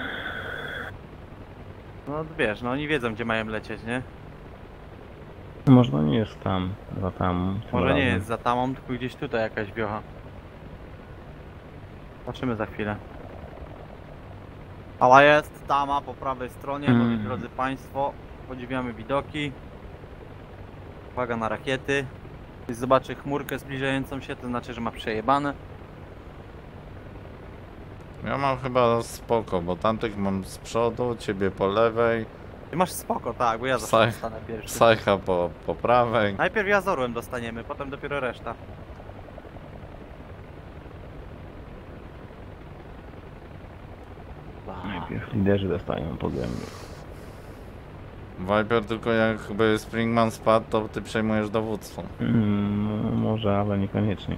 No wiesz, no oni wiedzą gdzie mają lecieć, nie? Może nie jest tam, za tam. Może nie jest za tamą, tylko gdzieś tutaj jakaś wiocha. Zobaczymy za chwilę. Ale jest tama po prawej stronie, moi Mm. drodzy Państwo. Podziwiamy widoki. Uwaga na rakiety. Jeśli zobaczy chmurkę zbliżającą się, to znaczy, że ma przejebane. Ja mam chyba spoko, bo tamtych mam z przodu, ciebie po lewej, Ty masz spoko, tak, bo ja zawsze Saj- dostanę pierwszy. Sajcha po, po prawej. Najpierw ja z orłem dostaniemy, potem dopiero reszta. Najpierw liderzy dostają po gębie. Viper tylko jakby Springman spadł, to ty przejmujesz dowództwo. Mm, no, może, ale niekoniecznie.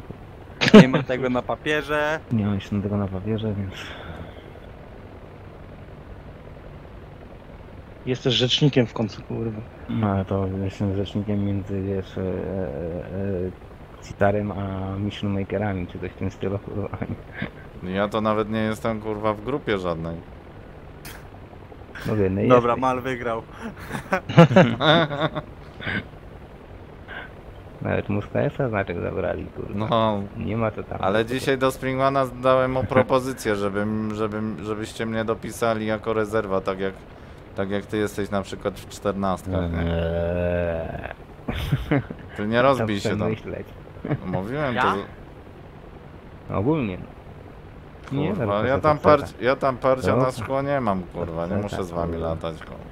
Nie ma tego na papierze. Nie mam jeszcze tego na papierze, więc... Jesteś rzecznikiem w końcu, kurwa. No ale to jestem rzecznikiem między, wiesz, e, e, e, Citarem a Mission Makerami, czy coś w tym stylu. kurwa. Ja to nawet nie jestem kurwa w grupie żadnej. No wiem, Dobra, jesteś. Mal wygrał. [laughs] Nawet Mustaesa znaczek zabrali, kurwa. No, Nie ma to tam. ale dzisiaj do Springmana dałem mu propozycję, żebym, żebym, żebyście mnie dopisali jako rezerwa, tak jak, tak jak ty jesteś na przykład w czternastkach, nie? Eee, Ty nie rozbij się tam. przemyśleć. Mówiłem Ja? to. Ogólnie. Nie, Kurwa, no, ja tam, parć, ja tam parcia To na szkło nie mam, kurwa, nie muszę tak, z wami latać. Kurwa.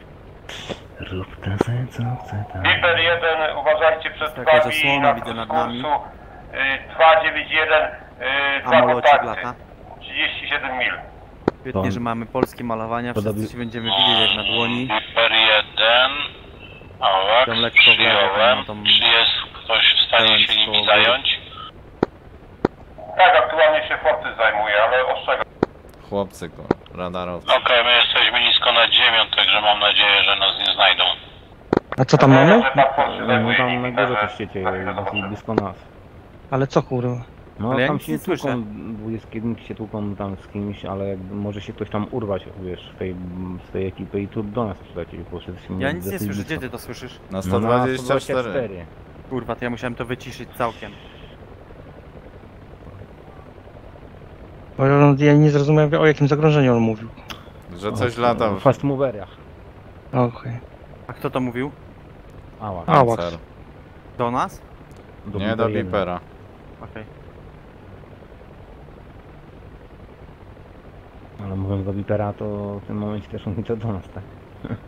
Rób to se, co chce tam. Viper 1, uważajcie przed Jakaś wami osłona na widzę nad kursu, nami. y, 291, y, dwa Amolocik kontakty, lata. 37 mil. Świetnie, że mamy polskie malowania, wszyscy będziemy widzieć jak na dłoni. Viper 1, Ałak, przyjąłem. tam Czy jest ktoś w stanie się nimi zająć? Tak, aktualnie się Forty zajmuje, ale ostrzegam. Chłopcy, kurwa, radarowcy. Okej, my jesteśmy nisko nad ziemią, także mam nadzieję, że nas nie znajdą. A co tam mamy? No tam na górze też się dzieje, dosyć zobaczymy. blisko nas. Ale co kurwa? No Ale ja tam nic się nie tłuką, słyszę. dwudziestkiedniki się tłuką tam z kimś, ale jakby może się ktoś tam urwać, wiesz, z tej, z tej ekipy i tu do nas przylecieć, bo jesteśmy Ja nic nie słyszę, blisko. gdzie ty to słyszysz? Na No, na 124. Kurwa, to ja musiałem to wyciszyć całkiem. Bo ja- ja nie zrozumiałem o jakim zagrożeniu on mówił. Że coś lata w Fast moveriach. Okej. A kto to mówił? Ałak. pancer. Do nas? Nie do. Vipera. Okej. Ale mówiąc do Vipera, to w tym momencie też mówi to do nas, tak? [laughs]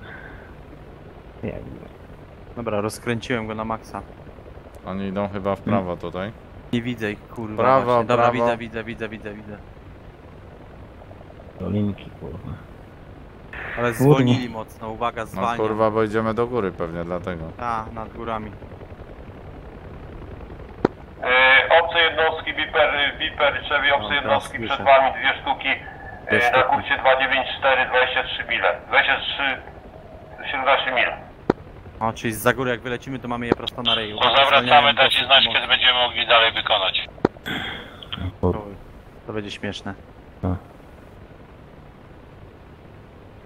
Jakby. Dobra, rozkręciłem go na maksa. Oni idą chyba w prawo tutaj. Nie widzę ich, kurwa. Właśnie. Dobra, brawo. widzę, widzę, widzę, widzę, widzę. Do linki, kurwa. Ale zwolnili mocno, uwaga, No zwalnia. kurwa, bo idziemy do góry pewnie dlatego. A, nad górami. Yy, obce jednostki, Viper, Viper, Chevy, No, obce teraz jednostki słyszę. przed wami, dwie sztuki. Na kurcie 294, 23 mile. 23, 17 mil. O, czyli z za góry jak wylecimy, to mamy je prosto na ryju. To zawracamy, znać, mocno. kiedy będziemy mogli dalej wykonać. Chuj, To będzie śmieszne.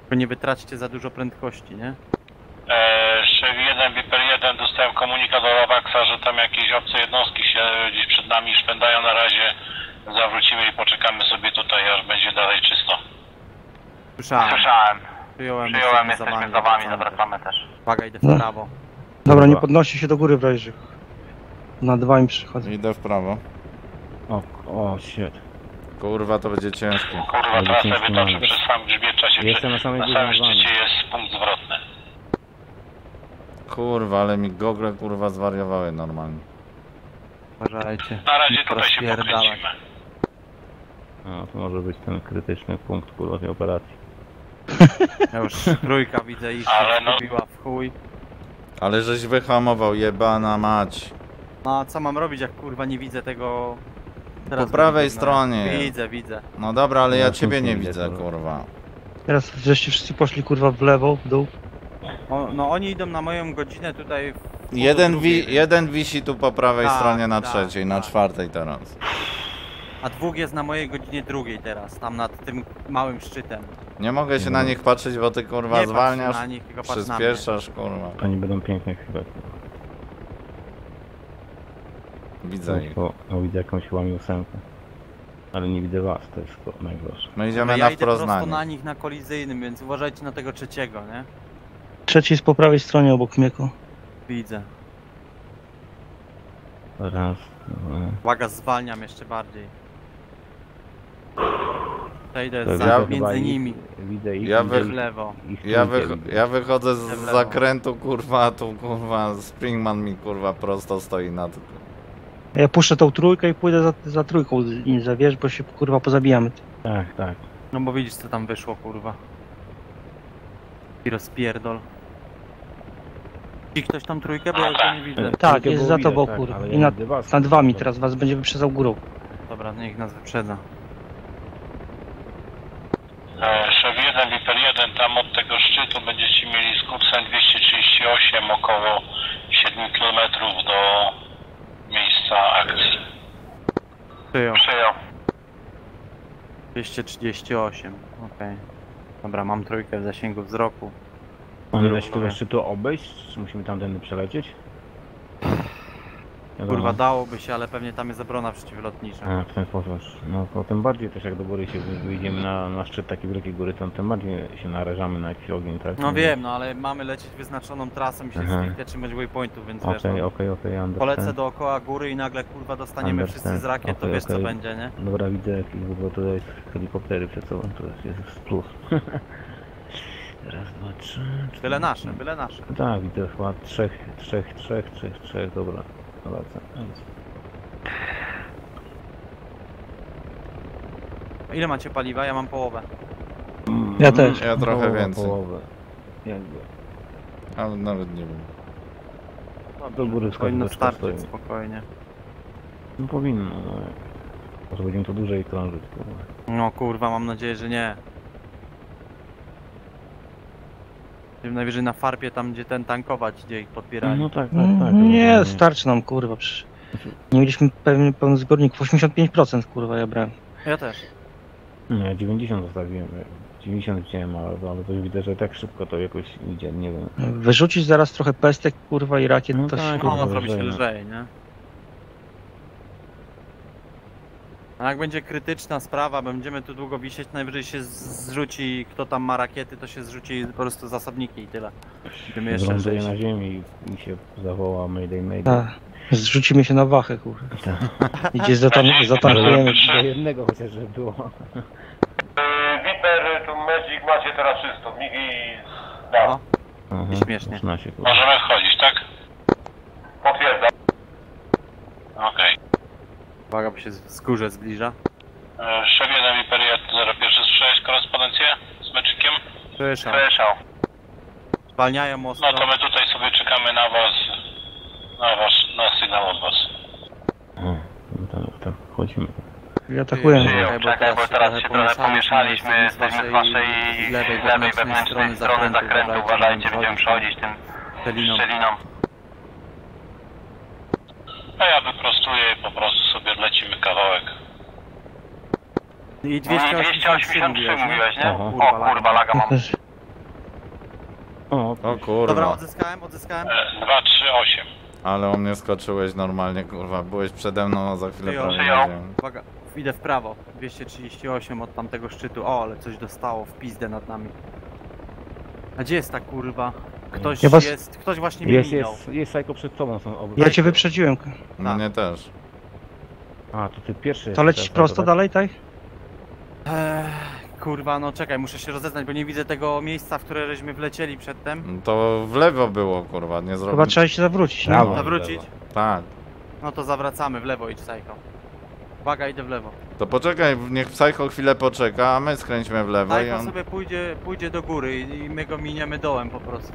Tylko nie wytraćcie za dużo prędkości, nie? Eee, Chevy 1, Viper 1, dostałem komunikat od Avaxa, że tam jakieś obce jednostki się gdzieś przed nami szpędają na razie. Zawrócimy i poczekamy sobie tutaj, aż będzie dalej czysto. Słyszałem. Słyszałem. Przyjąłem, Przyjąłem, jesteśmy za wami, zawracamy zawracamy też. Uwaga, idę w No. prawo. Dobra, nie podnosi się do góry w razie. Na dwa mi przychodzę. Idę w prawo. O, o, shit. Kurwa, to będzie ciężkie. Kurwa, Ale trasę ciężko wytoczę mamy. przez sam grzbiet czasie. Jestem na samej na górze samym wami. szczycie jest punkt zwrotny. Kurwa, ale mi gogle kurwa zwariowały normalnie. Uważajcie. Na razie tutaj się porozpierdalać. pokręcimy. No, to może być ten krytyczny punkt, kurwa, tej operacji. [laughs] Ja już trójka widzę ich Ale no- zgubiła w chuj. Ale żeś wyhamował, jebana mać. No a co mam robić, jak kurwa nie widzę tego... Teraz Po prawej widzę, no. stronie. Widzę, widzę. No dobra, ale ja Ja ciebie nie widzę, widzę, kurwa. Teraz żeście wszyscy poszli kurwa w lewo, w dół. O, no oni idą na moją godzinę tutaj w Jeden, wi jeden wisi tu po prawej Tak, stronie na tak, trzeciej, na tak. czwartej teraz. A dwóch jest na mojej godzinie drugiej teraz, tam nad tym małym szczytem. Nie mogę się na nich patrzeć, bo ty kurwa nie patrz zwalniasz, na nich, tylko patrz na mnie. przyspieszasz, kurwa. Oni będą piękne chyba. Widzę ich. O, o, widzę jakąś łamię ósemkę. Ale nie widzę was, to jest to najgorsze. My idziemy ja na idę wprost prosto na na nich. na kolizyjnym, więc uważajcie na tego trzeciego, nie? Trzeci jest po prawej stronie obok Mieko. Widzę. Raz, dwa, Uwaga, zwalniam jeszcze bardziej. To za, między nimi, Widzę ich, Ja widzę w wy- lewo. Ja, wych ja wychodzę z zakrętu, kurwa, a tu kurwa Springman mi kurwa prosto stoi nad... Ja puszczę tą trójkę i pójdę za, za trójką i za wiesz, bo się kurwa pozabijamy. Tak, tak. No bo widzisz co tam wyszło, kurwa. I rozpierdol. I ktoś tam trójkę, bo ja go nie widzę. Tak, jest za tobą, tak, kurwa. I ja nad- Nad wami teraz was będzie wyprzedzał górą. Dobra, niech nas wyprzedza. Chevy 1, Viper 1, tam od tego szczytu będziecie mieli z kursem 238 około 7 km do miejsca akcji. Przyjął. Przyjął. 238, okej. Dobra, mam trójkę w zasięgu wzroku. Mamy da się tego szczytu obejść? Czy musimy tamtędy przelecieć? Wiadomo. Kurwa, dałoby się, ale pewnie tam jest obrona przeciwlotnicza. A, w ten sposób. No to tym bardziej też jak do góry się wy- wyjdziemy na, na szczyt takiej wielkiej góry, to tym bardziej się narażamy na jakiś ogień, tak? No wiem, no ale mamy lecieć wyznaczoną trasą i się Aha. stricte trzymać waypointów, więc Okej, wiesz, okej, no, okej, understand. polecę dookoła góry i nagle kurwa dostaniemy wszyscy z Understand. rakiet, to Okej, wiesz co okej. będzie, nie? Dobra, widzę jakieś ogóle tutaj helikoptery przed sobą, to jest, jest plus. [laughs] Raz, dwa, trzy, cztery. Byle nasze, byle nasze. Tak, widzę chyba trzech, trzech, trzech, trzech, trzech, dobra. Co? Ile macie paliwa? Ja mam połowę. Ja też. Ja trochę Połowę, więcej. Połowę. Jakby. Ale nawet nie wiem. Do góry Powinno wskoczyć beczka starczyć stoi. spokojnie. No powinno, no jak. Może będziemy to dłużej krążyć, kurwa. No kurwa, mam nadzieję, że nie. Tym Najwyżej na farpie, tam gdzie ten tankować, gdzie ich podpierali. No tak, tak, tak. Mm, Nie, ewentualnie. starczy nam kurwa. Przecież nie mieliśmy pełny, pełny zbiorników. 85% kurwa ja brałem. Ja też. Nie, ja 90 zostawiłem. ja 90 wziąłem, ale, ale to widzę, że tak szybko to jakoś idzie, nie wiem. Wyrzucić zaraz trochę pestek kurwa i rakiet, No to tak, się... No, kurwa, no zrobi się no. lżej, nie? A jak będzie krytyczna sprawa, będziemy tu długo wisieć, najwyżej się zrzuci, kto tam ma rakiety, to się zrzuci po prostu zasadniki i tyle. Będziemy jeszcze Wyląduje lżej. na ziemi i, się zawoła Mayday Mayday. Tak. Zrzucimy się na wachę kurwa. Tak. I gdzieś zatan zatankujemy. Do jednego chociaż, żeby było. Yy, Viper Migik macie teraz czysto. Migi... Da. No, Aha, Śmiesznie. Się. Możemy wchodzić, tak? Potwierdzam. Okej. Uwaga, bo się z- z górze zbliża. Okay. Szef 1 Viper 01 słyszałeś korespondencję z meczykiem? Słyszał. Słyszał. Zwalniają ostro. No to my tutaj sobie czekamy na was, na wasz, na sygnał od was. O, no tam, tam chodzimy. I atakują. Przyjął, czekaj, bo teraz się trochę pomieszaliśmy, jesteśmy z waszej lewej, wewnętrznej strony zakrętu, uważajcie, będziemy przechodzić tym Szczeliną. szczeliną. A ja wyprostuję i po prostu sobie lecimy kawałek. I 283 283 mówiłeś, nie? Aha. O kurwa, laga mam. Też. O, O Dobra, kurwa, odzyskałem, odzyskałem. E, 2, 3, 8. ale u mnie skoczyłeś normalnie, kurwa, byłeś przede mną, a za chwilę Przyjął. prawie Przyjął. nie wiem. Uwaga, idę w prawo. 238 od tamtego szczytu. O, ale coś dostało w pizdę nad nami. A gdzie jest ta kurwa? Ktoś Ja was- jest, ktoś właśnie mnie jest, minął. jest, jest Psycho przed tobą są. Ja cię wyprzedziłem. Mnie też. A, to ty pierwszy To jesteś, lecisz tak, prosto tak? dalej, tak? Eee, kurwa, no czekaj, muszę się rozeznać, bo nie widzę tego miejsca, w które żeśmy wlecieli przedtem. No To w lewo było, kurwa, nie Chyba zrobiłem. trzeba się zawrócić, nie? Brawo. Zawrócić? Tak. No to zawracamy w lewo, idź psycho. Uwaga, idę w lewo. To poczekaj, niech Psycho chwilę poczeka, a my skręćmy w lewo i Psycho on... sobie pójdzie, pójdzie do góry i, i my go miniemy dołem po prostu.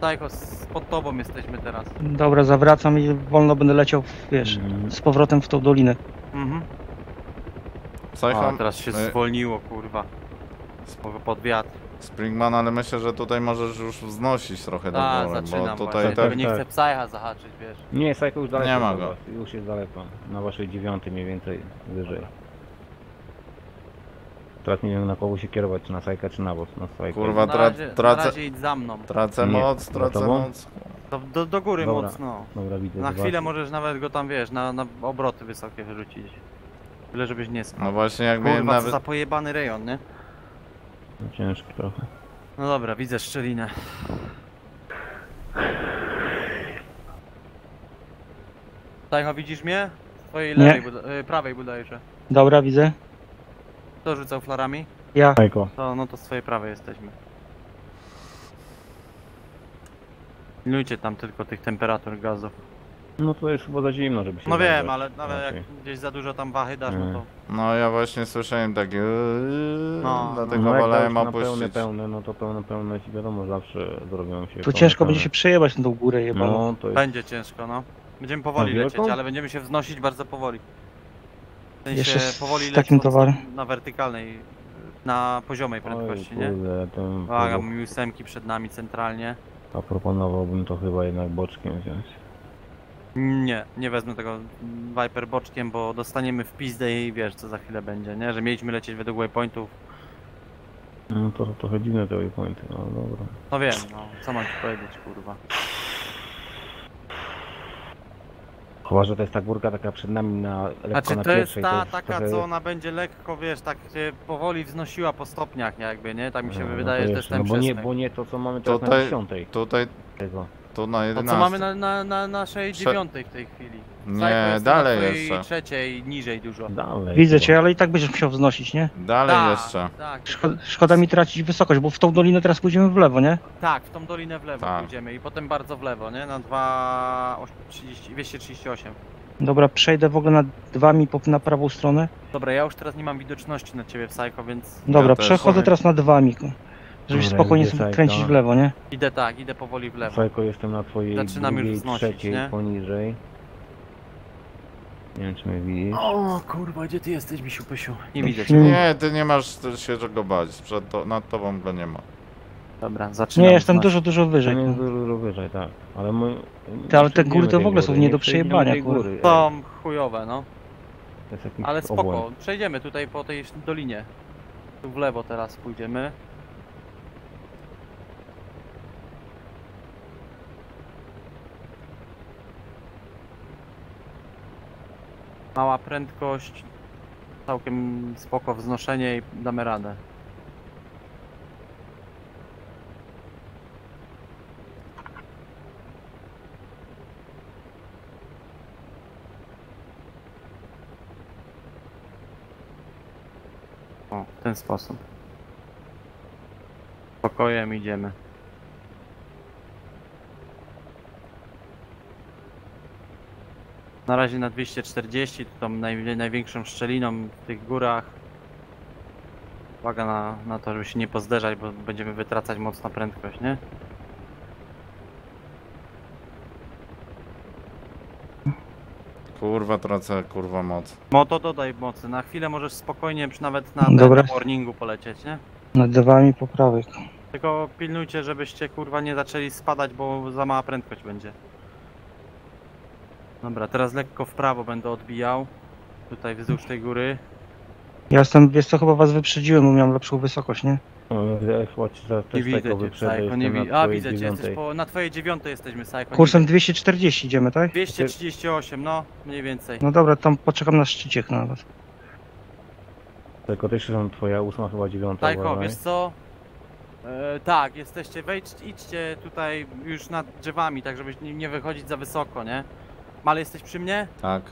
Psycho, pod tobą jesteśmy teraz. Dobra, zawracam i wolno będę leciał, wiesz, Mhm. z powrotem w tą dolinę. Mhm. Psycho, O, teraz się y, zwolniło, kurwa. Pod wiatr. Springman, ale myślę, że tutaj możesz już wznosić trochę do góry, bo zaczynam tutaj właśnie, tak... nie tak. chcę Psycha zahaczyć, wiesz. Nie, Psycho już daleko. Nie ma od go. was, Już jest daleko. Na waszej dziewiątej mniej więcej wyżej. Teraz nie wiem na kogo się kierować, czy na Psycha, czy na was. Na Psycha. Kurwa, Na tra razie, na tracę, razie idź za mną. tracę Nie, moc, za tracę tobą? moc. Do, do, do góry Dobra. mocno. Dobra, widzę. Na zobaczę. chwilę możesz nawet go tam, wiesz, na, na obroty wysokie wyrzucić. Tyle, żebyś nie spał. No właśnie, jakby Kurwa, co nawet... za pojebany rejon, nie? No, ciężko trochę. No dobra, widzę szczelinę. Tajcho, widzisz mnie? Z twojej Nie. lewej, buda- y, prawej bodajże. Dobra, widzę. Kto rzucał flarami? Ja. To, no to z twojej prawej jesteśmy. Pilnujcie tam tylko tych temperatur gazów. No to jest chyba za zimno, żeby się No wiem, ale, ale jak raczej. gdzieś za dużo tam wachy dasz, no to... No ja właśnie słyszałem takie... No, dlatego no, jak wolałem dałeś na pełne, opuścić. pełne, no to pełne, pełne ci wiadomo, zawsze zrobią się Tu pełne, ciężko pełne. będzie się przejebać na tą górę jebaną. No, to jest... Będzie ciężko, no. Będziemy powoli Na wielką? lecieć, ale będziemy się wznosić bardzo powoli. W sensie Jeszcze z powoli lecieć takim towarem. Na wertykalnej, na poziomej prędkości, Oj, nie? kurde, ten Uwaga, mamy ósemki przed nami centralnie. A proponowałbym to chyba jednak boczkiem wziąć. Nie, nie wezmę tego Viper boczkiem, bo dostaniemy w pizdę i wiesz co za chwilę będzie, nie? Że mieliśmy lecieć według waypointów. No to trochę dziwne te waypointy, no dobra. No wiem, no, co mam ci powiedzieć, kurwa. Chyba, że to jest ta górka taka przed nami na lekko Znaczy na to jest pierwszej, ta już taka, trochę- co ona będzie lekko, wiesz, tak się powoli wznosiła po stopniach jakby, nie? Tak mi się No, no wydaje, że to jest jeszcze, ten no bo nie, przesmyk. bo nie to co mamy teraz na dziesiątej Tutaj, tego. Tu na To 11. co mamy na, na, na naszej Prze- dziewiątej w tej chwili. Nie, dalej jeszcze. trzeciej, niżej dużo. Dalej. Widzę cię, ale i tak będziesz musiał wznosić, nie? Dalej Tak, jeszcze. Tak, Szkoda, szkoda mi tracić wysokość, bo w tą dolinę teraz pójdziemy w lewo, nie? tak, w tą dolinę w lewo Tak. pójdziemy i potem bardzo w lewo, nie? Na 230, 238. Dobra, przejdę w ogóle nad dwami po, na prawą stronę. Dobra, ja już teraz nie mam widoczności na ciebie, Psycho, więc Dobra, też. przechodzę teraz nad dwami. Żebyś Dobra, spokojnie widzę sobie kręcić w lewo, nie? idę tak, idę powoli w lewo. Psycho jestem na twojej Zaczynam już drugiej, wznosić, trzeciej, nie? poniżej. Nie wiem czy mnie widzisz. O kurwa, gdzie ty jesteś, misiu pysiu? Nie widzę cię. Nie, ty nie masz się czego bać. Przed to, nad tobą go nie ma. Dobra, zaczynam. Nie, jestem wznosić. dużo, dużo wyżej. Nie dużo, dużo wyżej, tak. Ale my... Ty, ale te góry to w ogóle są nie do przejebania, góry. Są chujowe, no. Ale spoko, obłęd. przejdziemy tutaj po tej dolinie. Tu w lewo teraz pójdziemy. Mała prędkość, całkiem spoko wznoszenie i damy radę. O, w ten sposób. Spokojem idziemy. Na razie na 240, to tą naj, największą szczeliną w tych górach. Uwaga na, na to, żeby się nie pozderzać, bo będziemy wytracać mocno prędkość, nie? Kurwa, tracę kurwa moc. No to dodaj mocy, na chwilę możesz spokojnie przy- nawet na, Dobra. warningu polecieć, nie? Nad dewami poprawek. Tylko pilnujcie, żebyście kurwa nie zaczęli spadać, bo za mała prędkość będzie. Dobra, teraz lekko w prawo będę odbijał. Tutaj wzdłuż tej góry. Ja jestem, wiesz co, chyba was wyprzedziłem, bo miałem lepszą wysokość, nie? Chodź, za Nie też widzę cię, Psycho, nie jestem wi- na A, widzę cię, jesteś po... na twojej dziewiątej jesteśmy, Psycho. Kursem widzę. 240 idziemy, tak? 238, no, mniej więcej. No dobra, tam poczekam na szczycie na was. Tylko też są twoja ósma, chyba dziewiąta. Psycho, uważaj. wiesz co? E, tak, jesteście, wejdź, idźcie tutaj już nad drzewami, tak żeby nie, nie wychodzić za wysoko, nie? Male, jesteś przy mnie? Tak.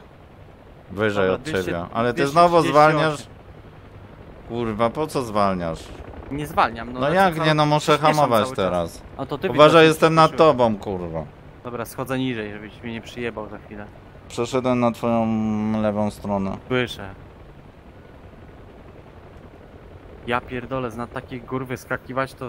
Wyżej Dobra, od 200 ciebie. Ale ty 238. znowu zwalniasz. Kurwa, po co zwalniasz? Nie zwalniam, no. No lecę jak nie, no muszę hamować teraz. A to ty Uważaj, widocznie jestem nad przyspieszyłeś. tobą, kurwa. Dobra, schodzę niżej, żebyś mnie nie przyjebał za chwilę. Przeszedłem na twoją lewą stronę. Słyszę. Ja pierdolę, na takich gór wyskakiwać to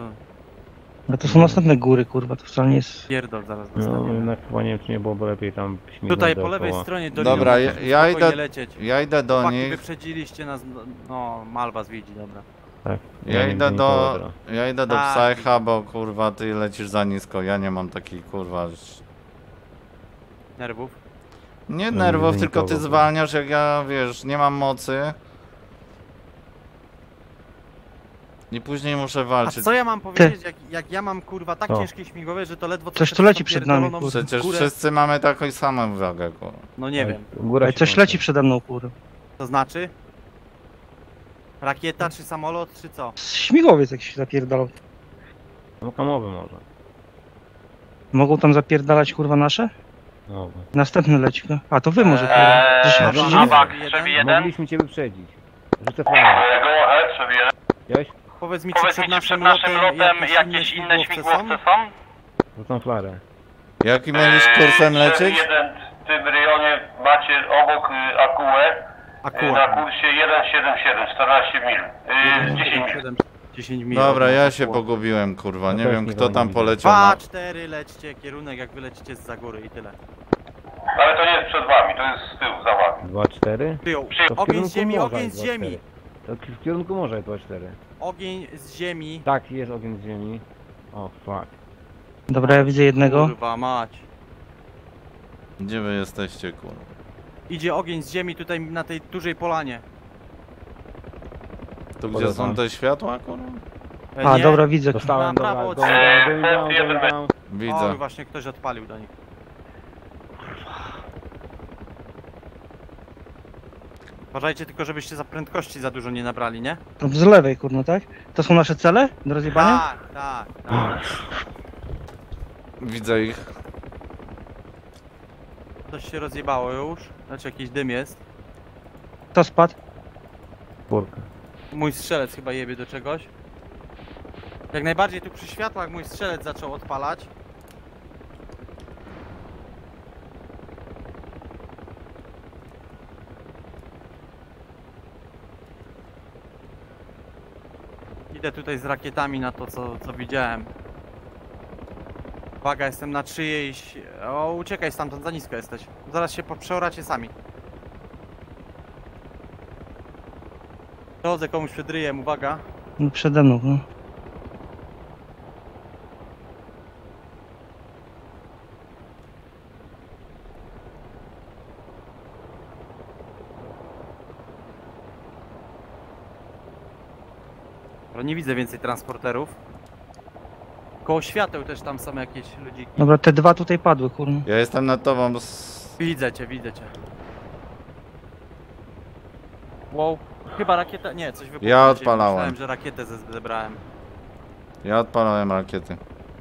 No to są następne góry, kurwa, to wcale nie jest... pierdol zaraz No dostaniemy. jednak chyba nie wiem, czy nie byłoby lepiej tam śmigać Tutaj po dookoła. lewej stronie do Dobra, ja, ja idę, lecieć. ja idę do Chłopaki, nich. wyprzedziliście nas, no, no mal was widzi, dobra. Tak. Ja nie idę do, ja idę do Tak. Psycha, bo kurwa ty lecisz za nisko, ja nie mam takiej kurwa... Nerwów. Nie nie nerwów, widzę tylko ty nikogo, zwalniasz jak ja, wiesz, nie mam mocy. I później muszę A walczyć. co ja mam powiedzieć, jak, jak ja mam kurwa tak Co? ciężkie śmigłowe, że to ledwo co Coś tu leci tą przed nami, pierdoloną kurwa. Przecież górę- wszyscy mamy taką samą wagę, kurwa. No nie wiem, Góra Ej, się coś kończy. leci przede mną, kurwa. to znaczy? Rakieta czy samolot, czy co? Śmigłowiec jakiś zapierdalał. No kamowy może. Mogą tam zapierdalać, kurwa, nasze? No. Następny leci, no. A, to wy może, kurwa. Eee, Żeśmy dobra, przyjdziemy? Abak, Przebi Mogliśmy cię wyprzedzić. Rzucę flagę. Go ahead, przebi jeden. Widziałeś? Powiedz mi, czy Powiedz przed mi, czy przed naszym naszym lotem jakieś inne śmigłowce są? Rzucam flarę. Jaki mieliś kursem Eee, lecieć? jeden w tym rejonie macie obok y, Akuę y, na Akurat. kursie 177, 14 mil. Y, 10 mil. 10 mil. Dobra, ja się pogubiłem, kurwa. Nie wiem kto tam poleciał. Dwa, Na... cztery lećcie kierunek, jak wylecicie z za góry i tyle. Ale to nie jest przed wami, to jest z tyłu, za wami. 2-4? Przyjął. To w Ogień kierunku z ziemi, ogień z ziemi. 2-4. To w kierunku morza jest 2-4. Ogień z ziemi. Tak, jest ogień z ziemi. O, fuck. Dobra, ja widzę jednego. Kurwa mać. Gdzie wy jesteście, kurwa? Idzie ogień z ziemi tutaj na tej dużej polanie. Tu gdzie są te światła, kurwa? E, A, nie? dobra, widzę. Dostałem, Na dobra, prawo going Eee, down, jeden going down. O, Widzę. właśnie ktoś odpalił do nich. Uważajcie tylko, żebyście za prędkości za dużo nie nabrali, nie? Tam z lewej, kurwa, tak? To są nasze cele do rozjebania? Tak, tak, tak. Widzę ich. Coś się rozjebało już. Znaczy jakiś dym jest. Kto spadł? Czwórka. Mój strzelec chyba jebie do czegoś. Jak najbardziej tu przy światłach mój strzelec zaczął odpalać. Idę tutaj z rakietami na to, co, co widziałem. Uwaga, jestem na czyjejś... O, uciekaj stamtąd, za nisko jesteś. Zaraz się przeoracie sami. Chodzę komuś przed ryjem, uwaga. No, przede mną, no. Nie widzę więcej transporterów. Koło świateł też tam są jakieś ludziki. Dobra, te dwa tutaj padły, kurwa. Ja jestem nad tobą. Z... Widzę cię, widzę cię. Wow, chyba rakieta... Nie, coś wybuchło. Ja odpalałem. Myślałem, że rakietę ze- zebrałem. Ja odpalałem rakiety.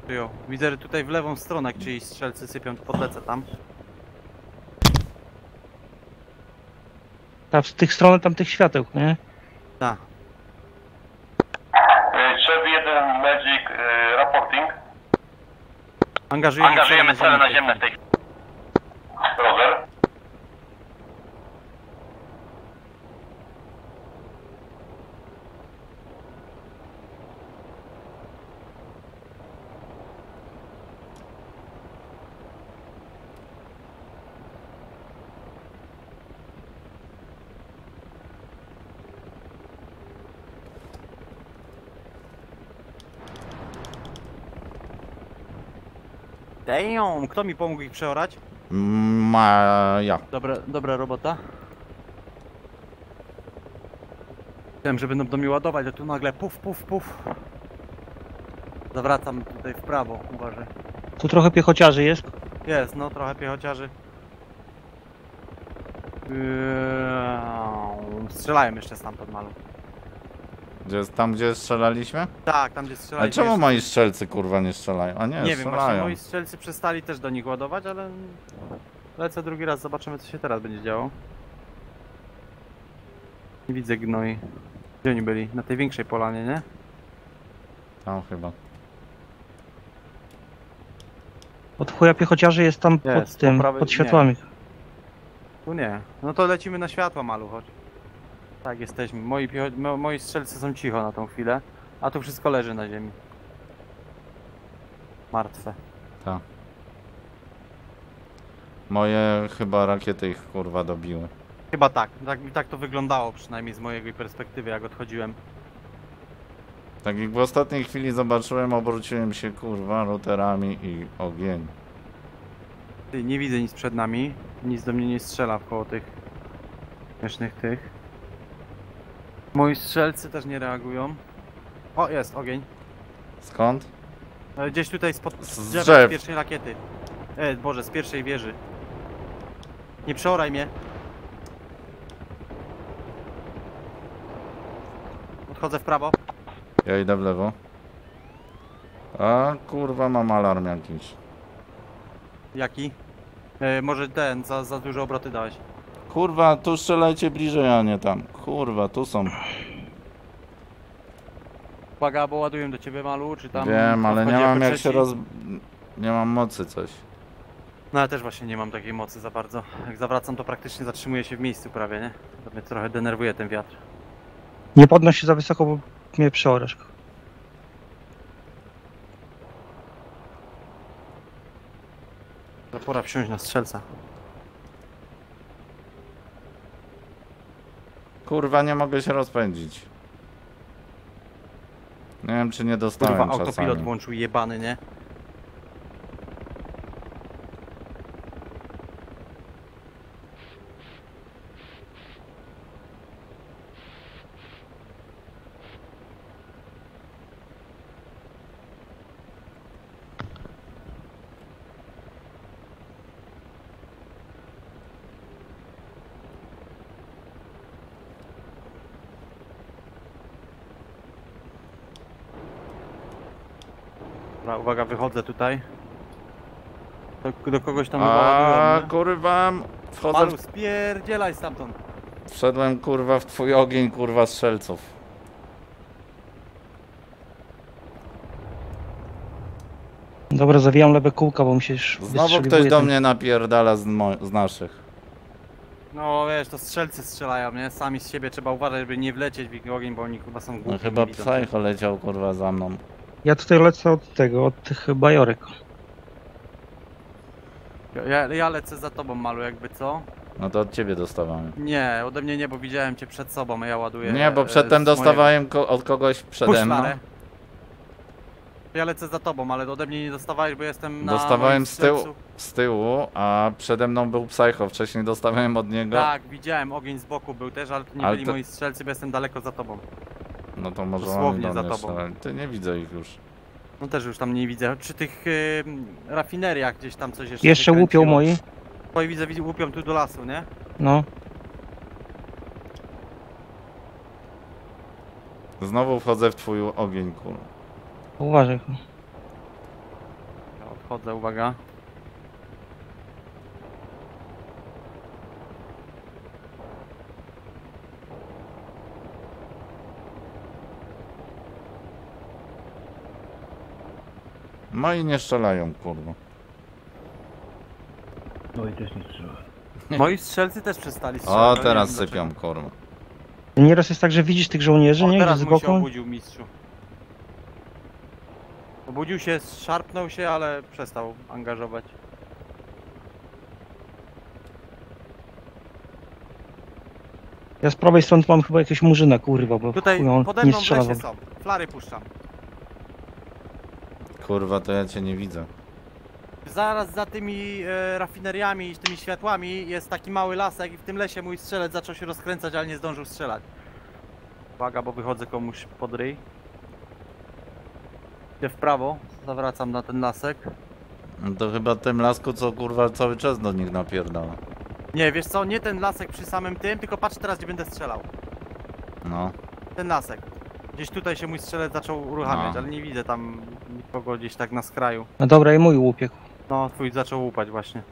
Przyjął. Widzę, że tutaj w lewą stronę czyjś strzelcy sypią, to podlecę tam. Ta, z tych stron tam tych świateł, nie? Tak. Y, Przebi jeden Magic, Angażujemy, Angażujemy cele naziemne w tej chwili. Roger. Damn, kto mi pomógł ich przeorać? Maja. Dobra, dobra robota. Chciałem, że będą do mnie ładować, a tu nagle puf, puf, puf. Zawracam tutaj w prawo, uważaj. Tu trochę piechociarzy jest. Jest, no trochę piechociarzy. Eee, Strzelają jeszcze stamtąd malu. Gdzie, tam gdzie strzelaliśmy? Tak, tam gdzie A strzelali. czemu moi strzelcy kurwa nie strzelają? A nie, Nie wiem, właśnie strzelają. moi strzelcy przestali też do nich ładować, ale lecę drugi raz, zobaczymy co się teraz będzie działo. Nie widzę gnoi. Gdzie oni byli? Na tej większej polanie, nie? Tam chyba. Od chuja piechociarzy jest tam Jest, pod po tym, prawej- pod nie. światłami. Tu nie. No to lecimy na światła, malu, chodź. Tak, jesteśmy. Moi, mo, moi strzelcy są cicho na tą chwilę, a tu wszystko leży na ziemi. Martwe. Moje chyba rakiety ich kurwa dobiły. Chyba tak. Tak, tak to wyglądało przynajmniej z mojej perspektywy, jak odchodziłem. Tak jak w ostatniej chwili zobaczyłem, obróciłem się kurwa routerami i ogień. Ty, nie widzę nic przed nami. Nic do mnie nie strzela koło tych śmiesznych tych. Moi strzelcy też nie reagują. O, jest ogień. Skąd? E, Gdzieś tutaj spod Z drzewa, z pierwszej rakiety. E, Boże, z pierwszej wieży. Nie przeoraj mnie. Odchodzę w prawo. Ja idę w lewo. A kurwa mam alarm jakiś. Jaki? E, może ten, za, za dużo obroty dałeś. Kurwa, tu strzelajcie bliżej, a nie tam. Kurwa, tu są. Uwaga, bo ładuję do ciebie malu, czy tam... Wiem, ale nie mam jak się roz... Nie mam mocy coś. No ja też właśnie nie mam takiej mocy za bardzo. Jak zawracam to praktycznie zatrzymuję się w miejscu prawie, nie? To mnie trochę denerwuje ten wiatr. Nie podnoś się za wysoko, bo mnie przeorasz. Pora wsiąść na strzelca. Kurwa, nie mogę się rozpędzić. Nie wiem, czy nie dostałem Kurwa, autopilot czasami. włączył jebany, nie? Dobra, uwaga, wychodzę tutaj. Do, do kogoś tam A nie? kurwa, wchodzę, Malu, w... spierdzielaj stamtąd. wszedłem kurwa w twój ogień, kurwa, strzelców. Dobra, zawijam lewe kółka, bo mi się już Znowu wystrzeliwuje ktoś do ten- mnie napierdala z, mo- z naszych. No wiesz, to strzelcy strzelają, nie? Sami z siebie trzeba uważać, żeby nie wlecieć w ich ogień, bo oni chyba są głupi. No chyba nie widzą. psycho leciał kurwa za mną. Ja tutaj lecę od tego, od tych bajorek. Ja, ja lecę za tobą, Malu, jakby co? No to od ciebie dostawałem. Nie, ode mnie nie, bo widziałem cię przed sobą, a ja ładuję. Nie, bo e, przedtem dostawałem ko- od kogoś przede Puść mną. Ja lecę za tobą, ale ode mnie nie dostawałeś, bo jestem na Dostawałem z tyłu, z tyłu, a przede mną był psycho. Wcześniej dostawałem od niego. Tak, widziałem, ogień z boku był też, ale to nie Ale byli to- moi strzelcy, bo jestem daleko za tobą. No to może Dosłownie do za mnie tobą. Ty nie widzę ich już. No też już tam nie widzę. Przy tych y, rafineriach gdzieś tam coś jeszcze Jeszcze łupią moi. Twoi widzę, widzę, łupią tu do lasu, nie? No. Znowu wchodzę w twój ogień, kurwa. Uważaj. Ja odchodzę, uwaga. No i nie strzelają, kurwa. No i też nie strzela. [laughs] Moi strzelcy też przestali strzelać. O, teraz sypią, kurwa. Nieraz jest tak, że widzisz tych żołnierzy, dlaczego. nie? O, teraz Z mój się boku. obudził mistrzu. Obudził się, szarpnął się, ale przestał angażować. Ja z prawej strony mam chyba jakiegoś murzyna, kurwa, bo Tutaj chuj, on pode nie mną w strzela. lesie są. Flary puszczam. Kurwa, to ja cię nie widzę. Zaraz za tymi e, rafineriami i tymi światłami jest taki mały lasek i w tym lesie mój strzelec zaczął się rozkręcać, ale nie zdążył strzelać. Uwaga, bo wychodzę komuś pod ryj. Idę w prawo, zawracam na ten lasek. No to chyba tym lasku, co kurwa cały czas do nich napierdala. Nie, wiesz co, nie ten lasek przy samym tym, tylko patrz teraz, gdzie będę strzelał. No. Ten lasek. Gdzieś tutaj się mój strzelec zaczął uruchamiać, No. ale nie widzę tam nikogo gdzieś tak na skraju. No dobra, i mój łupiek. No, twój zaczął łupać właśnie.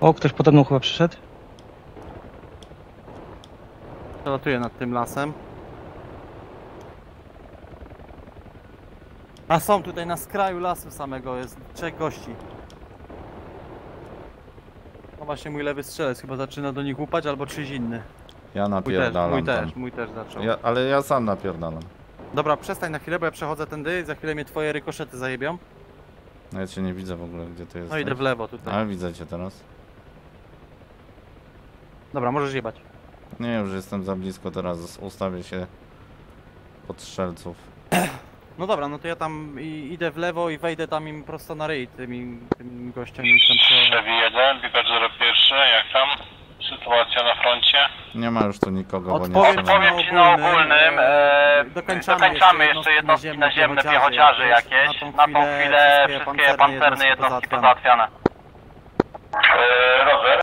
O, ktoś pode mną chyba przyszedł. Przelatuję nad tym lasem. A są tutaj na skraju lasu samego, jest trzech gości. No właśnie mój lewy strzelec chyba zaczyna do nich łupać, albo czyś inny. Ja Mój też, napierdalam mój tam. też, mój też zaczął. Ja, ale ja sam napierdalam. Dobra, przestań na chwilę, bo ja przechodzę tędy, za chwilę mnie twoje rykoszety zajebią. Ja cię nie widzę w ogóle, gdzie ty jesteś. No idę w lewo tutaj. Ale widzę cię teraz. Dobra, możesz jebać. Nie, już jestem za blisko teraz. Ustawię się pod strzelców. [clears throat] No dobra, no to ja tam i, idę w lewo i wejdę tam im prosto na ryj, tymi, tym gościom i tam prze... Chevy 1, Biber 01, jak tam? Sytuacja na froncie? Nie ma już tu nikogo, bo nie Odpowiem, strzelają. powiem ci na ogólnym, e, dokończamy, dokończamy jeszcze jednostki naziemne piechociarzy jakieś. Na tą chwilę wszystkie pancerne jednostki pozałatwiane. Roger?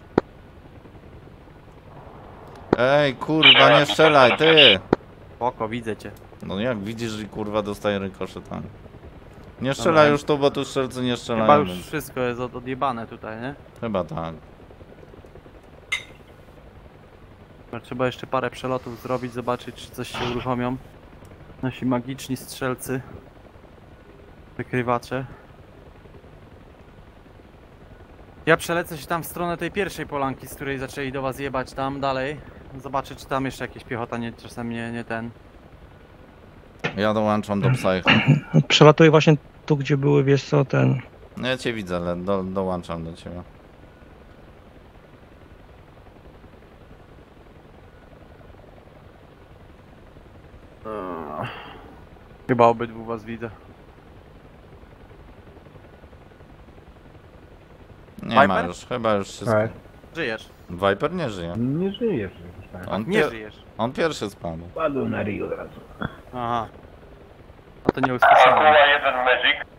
Ej, kurwa, nie strzelaj, ty! Spoko, widzę cię. No jak widzisz, i kurwa dostaje rykoszetami. Nie strzelaj Dobra. już tu, bo tu strzelcy nie Chyba strzelają. już więc- wszystko jest od, odjebane tutaj, nie? Chyba tak. Trzeba jeszcze parę przelotów zrobić, zobaczyć czy coś się uruchomią. Nasi magiczni strzelcy. Wykrywacze. Ja przelecę się tam w stronę tej pierwszej polanki, z której zaczęli do was jebać tam dalej. Zobaczę czy tam jeszcze jakieś piechota nie, czasem nie, nie ten. Ja dołączam do Psycho. Przelatuję właśnie tu, gdzie były, wiesz co, ten... No ja cię widzę, ale do, dołączam do ciebie. Chyba obydwu was widzę. Nie ma Viper? już, chyba już wszystko. Tak. Żyjesz. Viper nie żyje. Nie żyje przecież, tak. On, Nie pier żyjesz. on pierwszy spadł. Padł na ryj od razu. Aha. A to nie usłyszałem. Akula 1 Magic.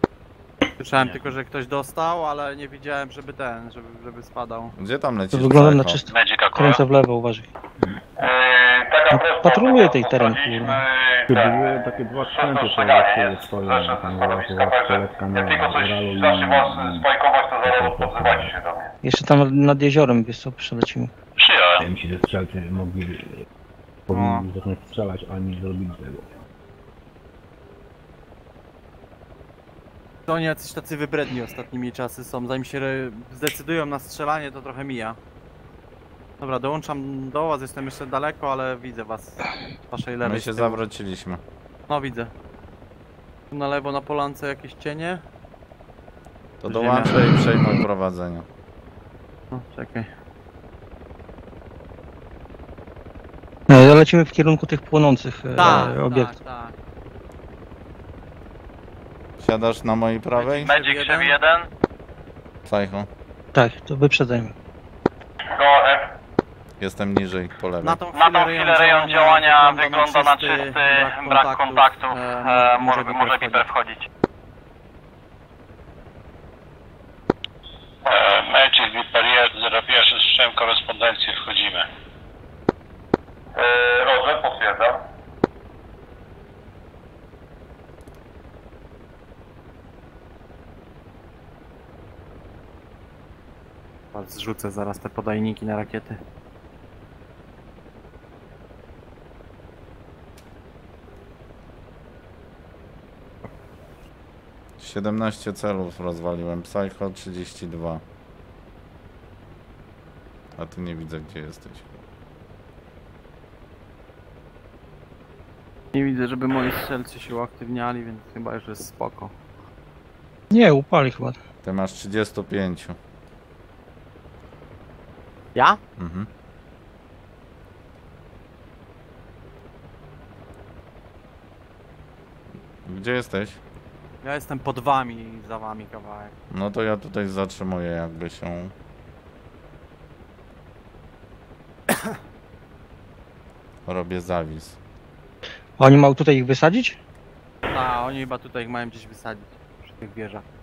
Słyszałem tylko, że ktoś dostał, ale nie widziałem, żeby ten, żeby, żeby spadał. Gdzie tam To lecisz, wygląda na czysto. Kręcę w lewo, uważaj. No, prosta. patroluję tej teren, kurwa. Tak, były takie dwa sprzęty, to jest, stoją, ze tam strzelecka na Uralu i zacznie was na- spajkować, to zaraz się do mnie. Jeszcze tam nad jeziorem, wiesz co, przelecimy. Przyjąłem. Wiem ci, że strzelcy mogli... Powinni zacząć strzelać, a nie zrobili tego. To oni jacyś tacy wybredni ostatnimi czasy są, zanim się zdecydują na strzelanie, to trochę mija. Dobra, dołączam do was, jestem jeszcze daleko, ale widzę was. z Waszej lewej My się zawróciliśmy. No widzę. Tu na lewo na polance jakieś cienie. To Ziemia. dołączę i przejmuj prowadzenie. No, czekaj. No, lecimy w kierunku tych płonących e, Tak, obiektów. tak, tak. Siadasz na mojej prawej? Magic Chevy 1. Psycho. Tak, to wyprzedzajmy. Go ahead. Jestem niżej, po lewej. Na tą Na tą chwilę rejon działania wygląda na czysty brak kontaktów. E, może, może Piper wchodzić. E, Magic Viper 01, słyszałem korespondencję, wchodzimy. E, Roger, potwierdzam. Zrzucę zaraz te podajniki na rakiety. 17 celów rozwaliłem. Psycho 32. A tu nie widzę gdzie jesteś. Nie widzę, żeby moi strzelcy się uaktywniali, więc chyba już jest spoko. Nie, upali chyba. Ty masz 35. Ja? Mhm. Gdzie jesteś? Ja jestem pod wami i za wami kawałek. No to ja tutaj zatrzymuję jakby się. [coughs] Robię zawis. Oni mają tutaj ich wysadzić? A, oni chyba tutaj ich mają gdzieś wysadzić. Przy tych wieżach.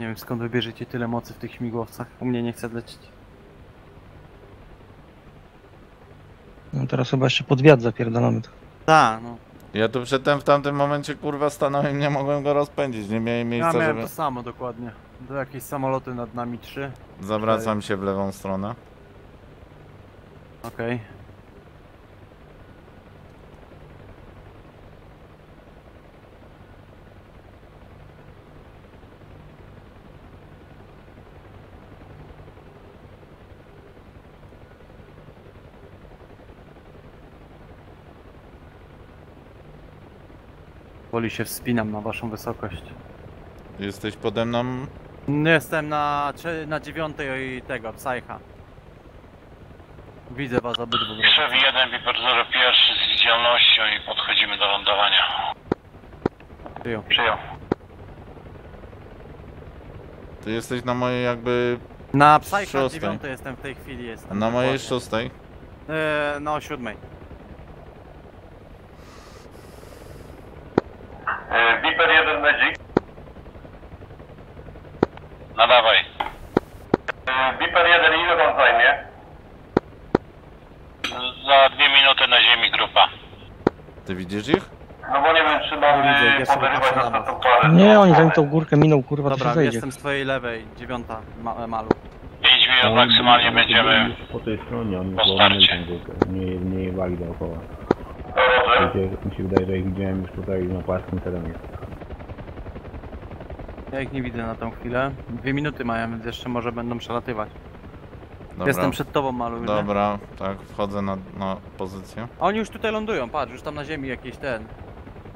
Nie wiem skąd wybierzecie tyle mocy w tych śmigłowcach. U mnie nie chce lecieć. No teraz chyba jeszcze pod wiatr zapierdolamy to. Tak, no. Ja tu przedtem w tamtym momencie kurwa stanąłem i nie mogłem go rozpędzić. Nie miałem Ja miejsca, miałem żeby... to samo dokładnie. To jakieś samoloty nad nami trzy. Zawracam się w lewą stronę. Okej. Woli się wspinam na waszą wysokość. Jesteś pode mną? No, jestem na, na dziewiątej tego, Psycha. Widzę was obydwu. Krzew 1, Viper 01 z widzialnością i podchodzimy do lądowania. Przyjął. Przyjął. Ty jesteś na mojej jakby... Na Psycha 9 jestem w tej chwili. Jestem na mojej szóstej? Yy, no, 7. Ty widzisz ich? No bo nie wiem czy mam Widzę, e, ja patrzę na was. parę. Nie, oni zanim tą górkę minął, kurwa, to Dobra, się zejdzie. jestem z twojej lewej, dziewiąta ma malu. 5 minut maksymalnie będziemy. Po tej stronie, oni po starcie. Nie, nie jebali dookoła. Mi się wydaje, że ich widziałem już tutaj na płaskim terenie. Ja ich nie widzę na tą chwilę. Dwie minuty mają, więc jeszcze może będą przelatywać. Dobra. Jestem przed tobą malu, już, nie? Dobra, tak, wchodzę na, na pozycję. A oni już tutaj lądują, patrz, już tam na ziemi jakiś ten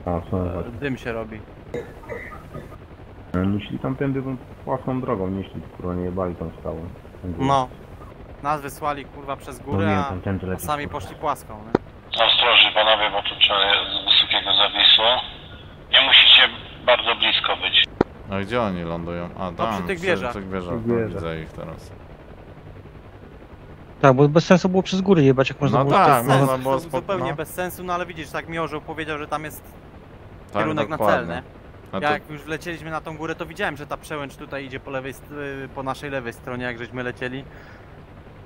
A, są e, dym się robi. Oni szli tamtędy tą płaską drogą, nie szli, kurwa, nie jebali tą skałą. Tą górę. No. Nas wysłali kurwa przez No górę, wiem, a, tam a sami poszli płaską, nie? Ostrożnie panowie, bo tu trzeba z wysokiego zawisu. Nie musicie bardzo blisko być. A gdzie oni lądują? A, tam, przy tych wieżach. Przy tych wieżach, Przy no, wieżach. widzę ich teraz. Tak, bo bez sensu było przez góry jebać, jak można No było... tak, przez- można Sens, było to spoko- zupełnie no. bez sensu, no ale widzisz, tak mi orzeł powiedział, że tam jest Tak, kierunek na dokładnie. cel, nie? A Ja to, jak już wlecieliśmy na tą górę, to widziałem, że ta przełęcz tutaj idzie po lewej, y, po naszej lewej stronie, jak żeśmy lecieli.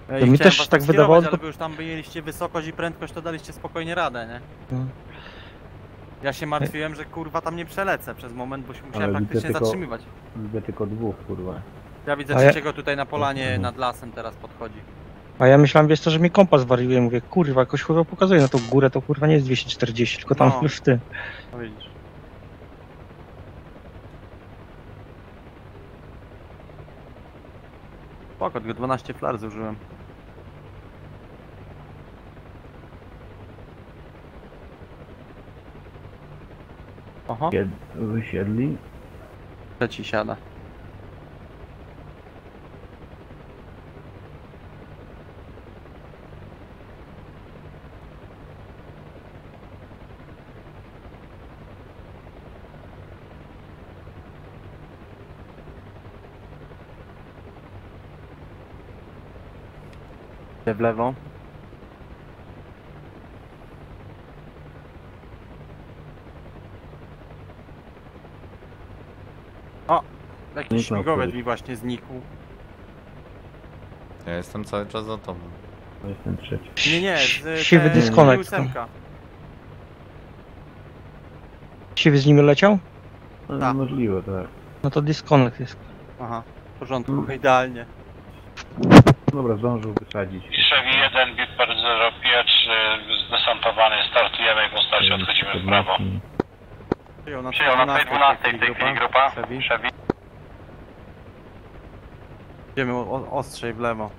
E, To i mi chciałem też was tak wydawało, skierować, to- ale wy już tam mieliście wysokość i prędkość, to daliście spokojnie radę, nie? No. Ja się martwiłem, że kurwa tam nie przelecę przez moment, bo się musiałem Ale widzę praktycznie tylko- zatrzymywać. Widzę tylko dwóch, kurwa. Ja widzę A ja- trzeciego tutaj na polanie Mhm. nad lasem teraz podchodzi. A ja myślałem, wiesz co, że mi kompas wariuje. Mówię, kurwa, jakoś kurwa pokazuje na tą górę, to kurwa nie jest 240, tylko tam No. w tym. No widzisz. Spoko, tylko 12 flar zużyłem. Oho, Sied... Wysiedli. trzeci siada. W lewo. O! Jakiś Zniknął śmigłowiec któryś. mi właśnie znikł. ja jestem cały czas za tobą. To jestem trzeci. Nie, nie, z Siwy te- tam. ósemka. Siwy z nimi leciał? No, Tak. Możliwe, tak. No to disconnect jest. Aha, w porządku, idealnie. Dobra, zdążył wysadzić. Szef 1, Viper 01 zdesantowany, startujemy po starcie. 12 odchodzimy w prawo. Przyjął na tej 12 w tej chwili grupa. Chevy. Idziemy ostrzej w lewo.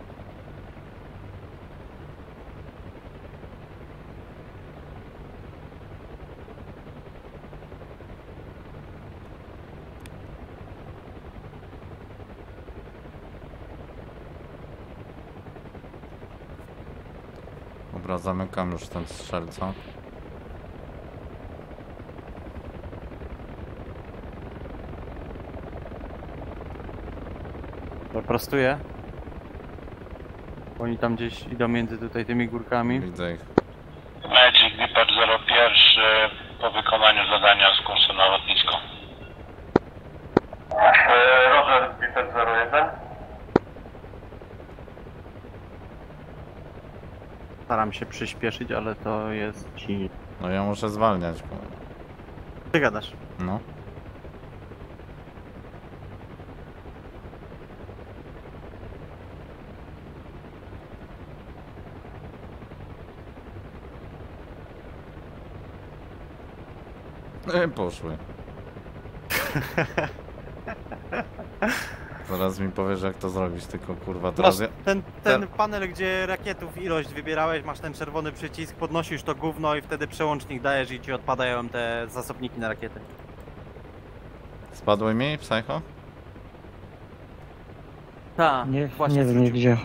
Dobra, zamykam już ten strzelca. Prostuję. Oni tam gdzieś idą między tutaj tymi górkami. Widzę ich. Magic Viper 01 po wykonaniu zadania z kursu na. E, Roger, Viper 01. Staram się przyspieszyć, ale to jest ci. No ja muszę zwalniać. bo- Ty gadasz. No. E, poszły. [laughs] Zaraz mi powiesz jak to zrobić, tylko kurwa Masz teraz ja... ten, ten panel, gdzie rakietów ilość wybierałeś, masz ten czerwony przycisk, podnosisz to gówno i wtedy przełącznik dajesz i ci odpadają te zasobniki na rakiety. Spadły mi, psycho? Tak, Nie, właśnie nie wiem gdzie.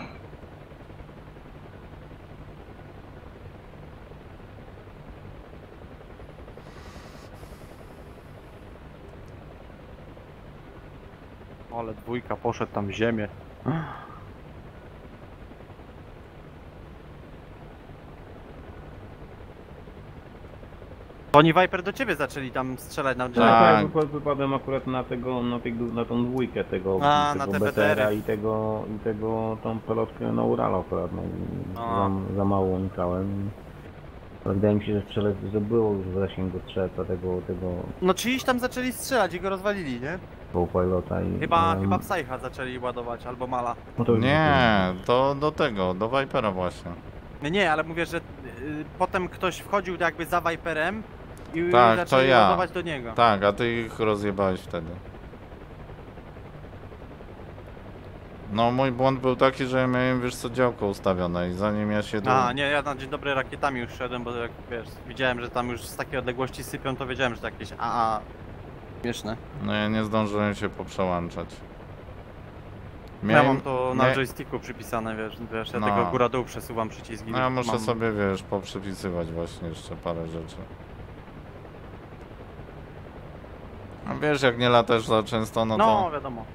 Ale dwójka poszedł tam w ziemię. Oni Viper do ciebie zaczęli tam strzelać na Tak. Tak, ja wypadłem akurat na tego, na, tego, na tą dwójkę tego, A, tego na te BTR-a i tego, i tego, tą pelotkę na Uralu akurat, no, A. za, za mało unikałem. Ale wydaje mi się, że strzelec zdobyło już w zasięgu strzelca tego, tego No czyiś tam zaczęli strzelać i go rozwalili, nie? Co-pilota i... Chyba, em, chyba Psycha zaczęli ładować, albo Mala. no to Nie, to do tego, do Vipera właśnie. Nie, nie, ale mówię, że y, potem ktoś wchodził jakby za Viperem i Tak, zaczęli ja. ładować do niego. Tak, a ty ich rozjebałeś wtedy. No mój błąd był taki, że miałem wiesz co działko ustawione i zanim ja się... A, nie, ja na dzień dobry rakietami już szedłem, bo jak wiesz, widziałem, że tam już z takiej odległości sypią, to wiedziałem, że to jakieś AA śmieszne. No ja nie zdążyłem się poprzełączać. Ja mam to na mia- joysticku przypisane, wiesz, wiesz ja No. tego góra-dół przesuwam przyciski. No ja muszę mam... sobie, wiesz, poprzepisywać właśnie jeszcze parę rzeczy. A wiesz, jak nie latasz za często, no, No, to... wiadomo.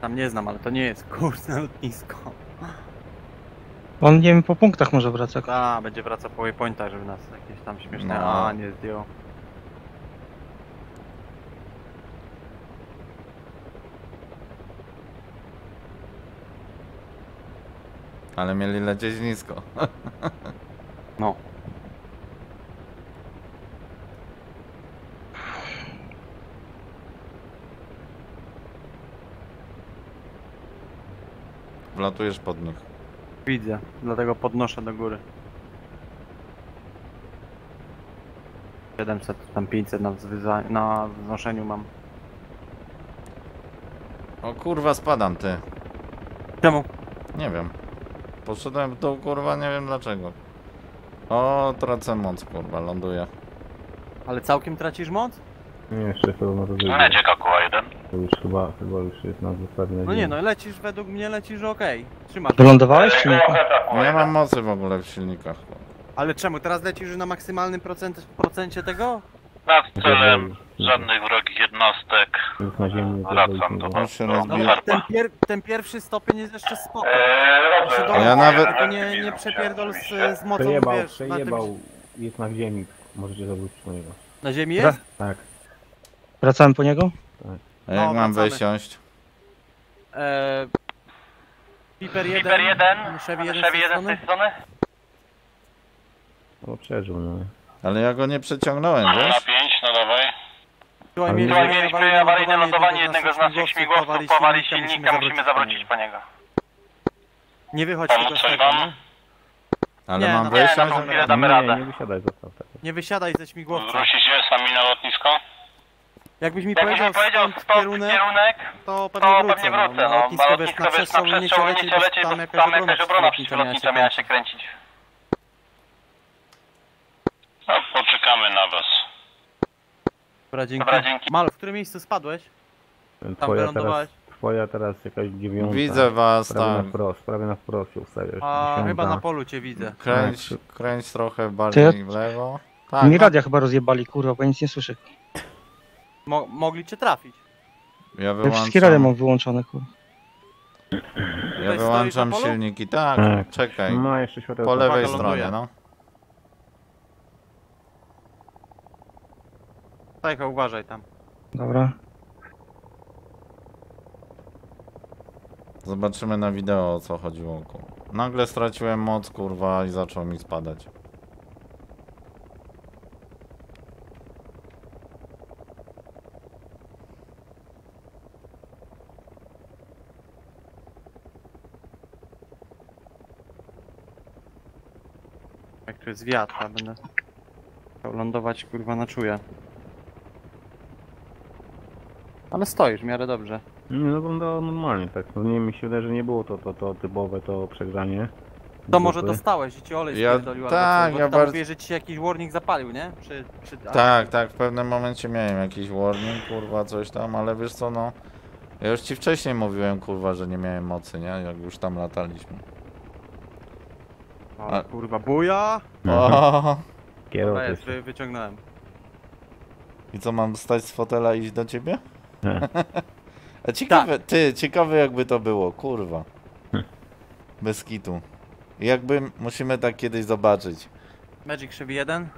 Tam nie znam, ale to nie jest kurs na lotnisko. On nie wiem, po punktach może wraca. A, będzie wracał po waypointach, żeby nas jakieś tam śmieszne No. A nie zdjął. Ale mieli lecieć nisko. [laughs] No. Wlatujesz pod nich. Widzę, dlatego podnoszę do góry. 700, tam 500 na, na wznoszeniu mam. O kurwa, spadam ty. Czemu? Nie wiem. Poszedłem w dół, kurwa, nie wiem dlaczego. O, tracę moc, kurwa, ląduję. Ale całkiem tracisz moc? Nie, jeszcze chyba może wyjdzie. Będzie Kakuła 1. To już chyba, chyba już jest na zostawie na No nie, ziemi. no lecisz według mnie lecisz okej. Trzymasz. Wylądowałeś czy nie? Nie mam mocy w ogóle w silnikach. Ale czemu? Teraz lecisz już na maksymalnym procent, procencie tego? Nad celem żadnych wrogich jednostek. Już na ziemi. to Wracam do no. On się No, rozbije. Dobra. Ten, pier ten pierwszy stopień jest jeszcze spoko. Eee, dole, Ja nawet- Tylko nie, nie przepierdol z, z mocą, Przejebał, wiesz, na, tym, przejebał. Jest na ziemi. Możecie zawrócić na niego. na ziemi jest? Tak. Wracałem po niego? A jak No, mam wracamy. wysiąść? Eee, Piper 1, Viper 1, Chevy 1 Chevy z tej 1 z tej strony? No przeżył, no. Ale ja go nie przeciągnąłem, Na wiesz? 5, no dawaj. Słuchaj, Ale- mieliśmy Tutaj mieliśmy awaryjne lądowanie jednego z naszych śmigłowców, powali silnika, musimy zawrócić po niego. Nie wychodź tylko z coś tego, wam? nie? Ale Nie, mam no wejść? nie, no to chwilę damy nie, radę. nie wysiadaj, zostaw tak. Nie wysiadaj ze śmigłowca. Wrócicie sami na lotnisko? Jakbyś mi Jakbyś powiedział, powiedział skąd stąd kierunek, kierunek, to pewnie to wrócę. pewnie wrócę. No, No, lotnisko na wiesz, lotnisko na przestrzał nie lecieć, lecieć, bo tam tam jakaś jakaś obrona przylotnicza przylotnicza miała się kręcić. No, poczekamy na was. Dobra, dzięki. Dobra, dzięki. Mal, w którym miejscu spadłeś? Tam Twoja teraz, wylądowałeś? twoja teraz jakaś dziewiąta. Widzę was, Prawie tak. na wprost, prawie na wprost się ustawiasz. A, Dziesiąta. chyba na polu cię widzę. Kręć, Tak. kręć trochę bardziej w lewo. Tak, Mi no, radia chyba rozjebali, kurwa, bo nic nie słyszę. Mo mogli cię trafić. ja Ja wszystkie radia wyłączam, mam wyłączone, kurwa. ja wyłączam silniki. Tak, Tak. czekaj. No, jeszcze światełko. Po lewej Uwaga, stronie, ląduje. no. Tak, uważaj tam. Dobra. Zobaczymy na wideo o co chodziło. Nagle straciłem moc, kurwa, i zaczął mi spadać. Tu jest wiatr, a będę chciał lądować kurwa na czuje. Ale stoisz w miarę dobrze. Nie, no wyglądało normalnie tak. No nie mi się wydaje, że nie było to, to, to typowe to przegrzanie. To może Grupy. dostałeś i ci olej Ja- spierdolił albo tak, coś, bo ja ty tam bardzo- mówiłeś, że ci się jakiś warning zapalił, nie? Przy, przy... Tak, tak, w pewnym momencie miałem jakiś warning, kurwa, coś tam, ale wiesz co, no... Ja już ci wcześniej mówiłem, kurwa, że nie miałem mocy, nie? Jak już tam lataliśmy. Ale A- kurwa, buja! O, Dobra, Kierowcy. jest, wy, wyciągnąłem. I co, mam wstać z fotela i iść do ciebie? Nie. [laughs] A ciekawe, ty, ciekawe jakby to było, kurwa. [laughs] Bez kitu. Jakby musimy tak kiedyś zobaczyć. Magic krzywi 1.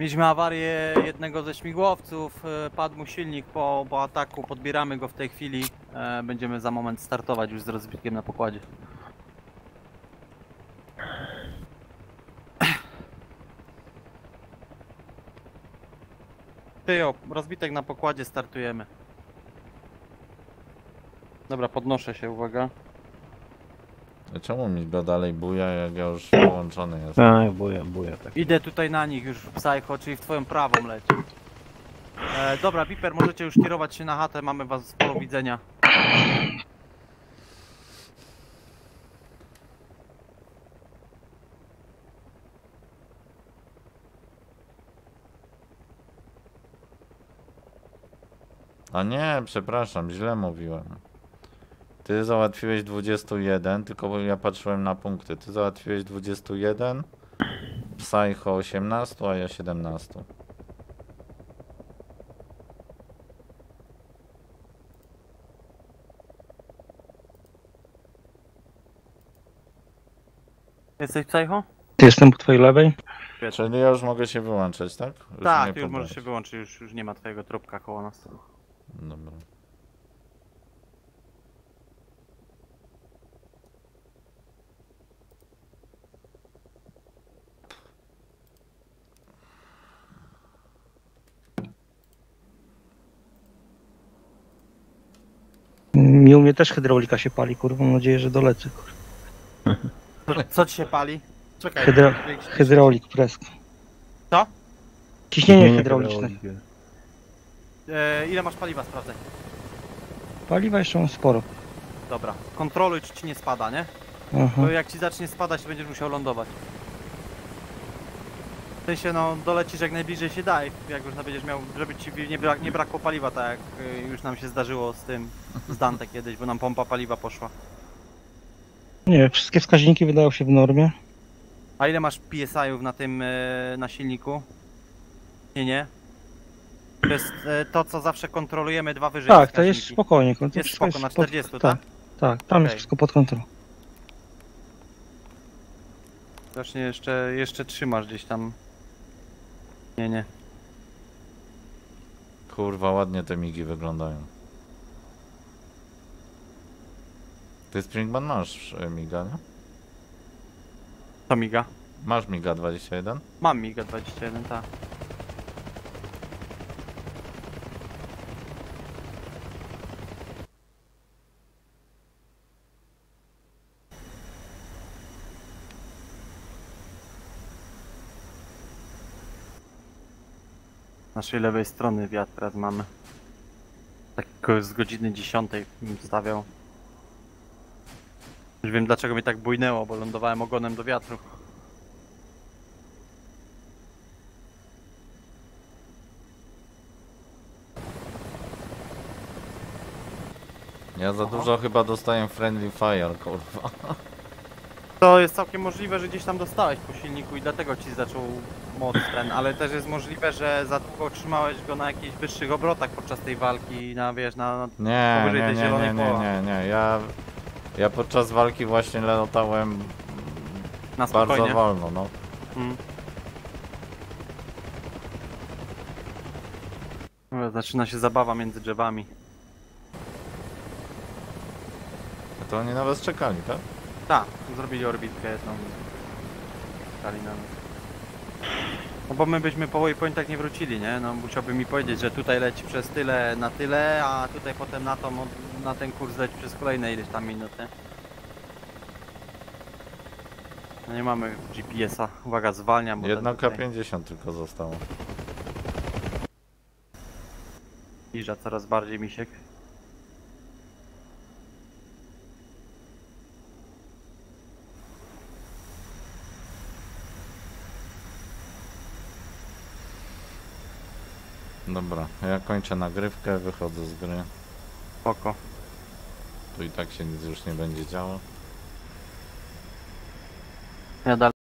Mieliśmy awarię jednego ze śmigłowców, e, padł mu silnik po, po ataku, podbieramy go w tej chwili. E, będziemy za moment startować już z rozbitkiem na pokładzie. [coughs] Ty o, rozbitek na pokładzie startujemy. Dobra, podnoszę się, uwaga. A Czemu mi go dalej buja, jak ja już połączony jestem? Tak, buja, buja, tak. Idę tutaj na nich już w Psycho, czyli w twoją prawą leci. E, dobra, Viper, możecie już kierować się na chatę, mamy was z polu widzenia. A nie, przepraszam, źle mówiłem. Ty załatwiłeś 21, tylko ja patrzyłem na punkty. Ty załatwiłeś 21, Psycho 18, a ja 17. Jesteś Psycho? Jestem po twojej lewej? Czyli ja już mogę się wyłączać, tak? Już tak, już możesz się wyłączyć, już, już nie ma twojego trupka koło nas. Dobra. Mi u mnie też hydraulika się pali, kurwa, mam nadzieję, że dolecę. Kurwa. Co, ci się pali? Czekaj. Hydra hydraulik presk. Co? Ciśnienie hydrauliczne. hydrauliczne. E, ile masz paliwa, sprawdzaj. Paliwa jeszcze mam sporo. Dobra, kontroluj czy ci nie spada, nie? Aha. Bo jak ci zacznie spadać, to będziesz musiał lądować. W sensie, no, dolecisz jak najbliżej się da i jak już będziesz miał, żeby ci nie, brak, nie brakło paliwa, tak jak y, już nam się zdarzyło z tym, z Dante kiedyś, bo nam pompa paliwa poszła. Nie, wszystkie wskaźniki wydają się w normie. A ile masz PSI-ów na tym, e, na silniku? Nie, nie. To jest e, to, co zawsze kontrolujemy dwa wyżej. Tak, to jest spokojnie. To Jest spoko, na pod- 40, tak? tak? Tak, tam jest Okej. wszystko pod kontrolą. Właśnie jeszcze, jeszcze trzymasz gdzieś tam. Nie, nie. Kurwa, ładnie te migi wyglądają. Ty Springman masz e, miga, nie? To miga. Masz Miga 21? Mam Miga 21, tak. Naszej lewej strony wiatr teraz mamy. Tak z godziny 10 bym stawiał. Już wiem dlaczego mnie tak bujnęło, bo lądowałem ogonem do wiatru. Ja za dużo chyba dostaję friendly fire, kurwa. [laughs] To jest całkiem możliwe, że gdzieś tam dostałeś po silniku i dlatego ci zaczął moc ten, ale też jest możliwe, że za długo trzymałeś go na jakichś wyższych obrotach podczas tej walki, na wiesz, na... na... Nie, Powyżej nie, tej nie, nie, zielonej nie, koła. nie, nie. Ja, ja podczas walki właśnie latałem na bardzo spokojnie. wolno, no. Mm. Dobra, Zaczyna się zabawa między drzewami. To oni na was czekali, tak? Tak, zrobili orbitkę jedną. Czekali na nas. No bo my byśmy po waypointach nie wrócili, nie? No musiałby mi powiedzieć, że tutaj leci przez tyle na tyle, a tutaj potem na na ten kurs leci przez kolejne ileś tam minut, nie? No nie mamy GPS-a. Uwaga, zwalniam, bo Jedno tutaj K50 tylko zostało. zbliża coraz bardziej misiek. Dobra, ja kończę nagrywkę, wychodzę z gry. Spoko. Tu i tak się nic już nie będzie działo. Ja dalej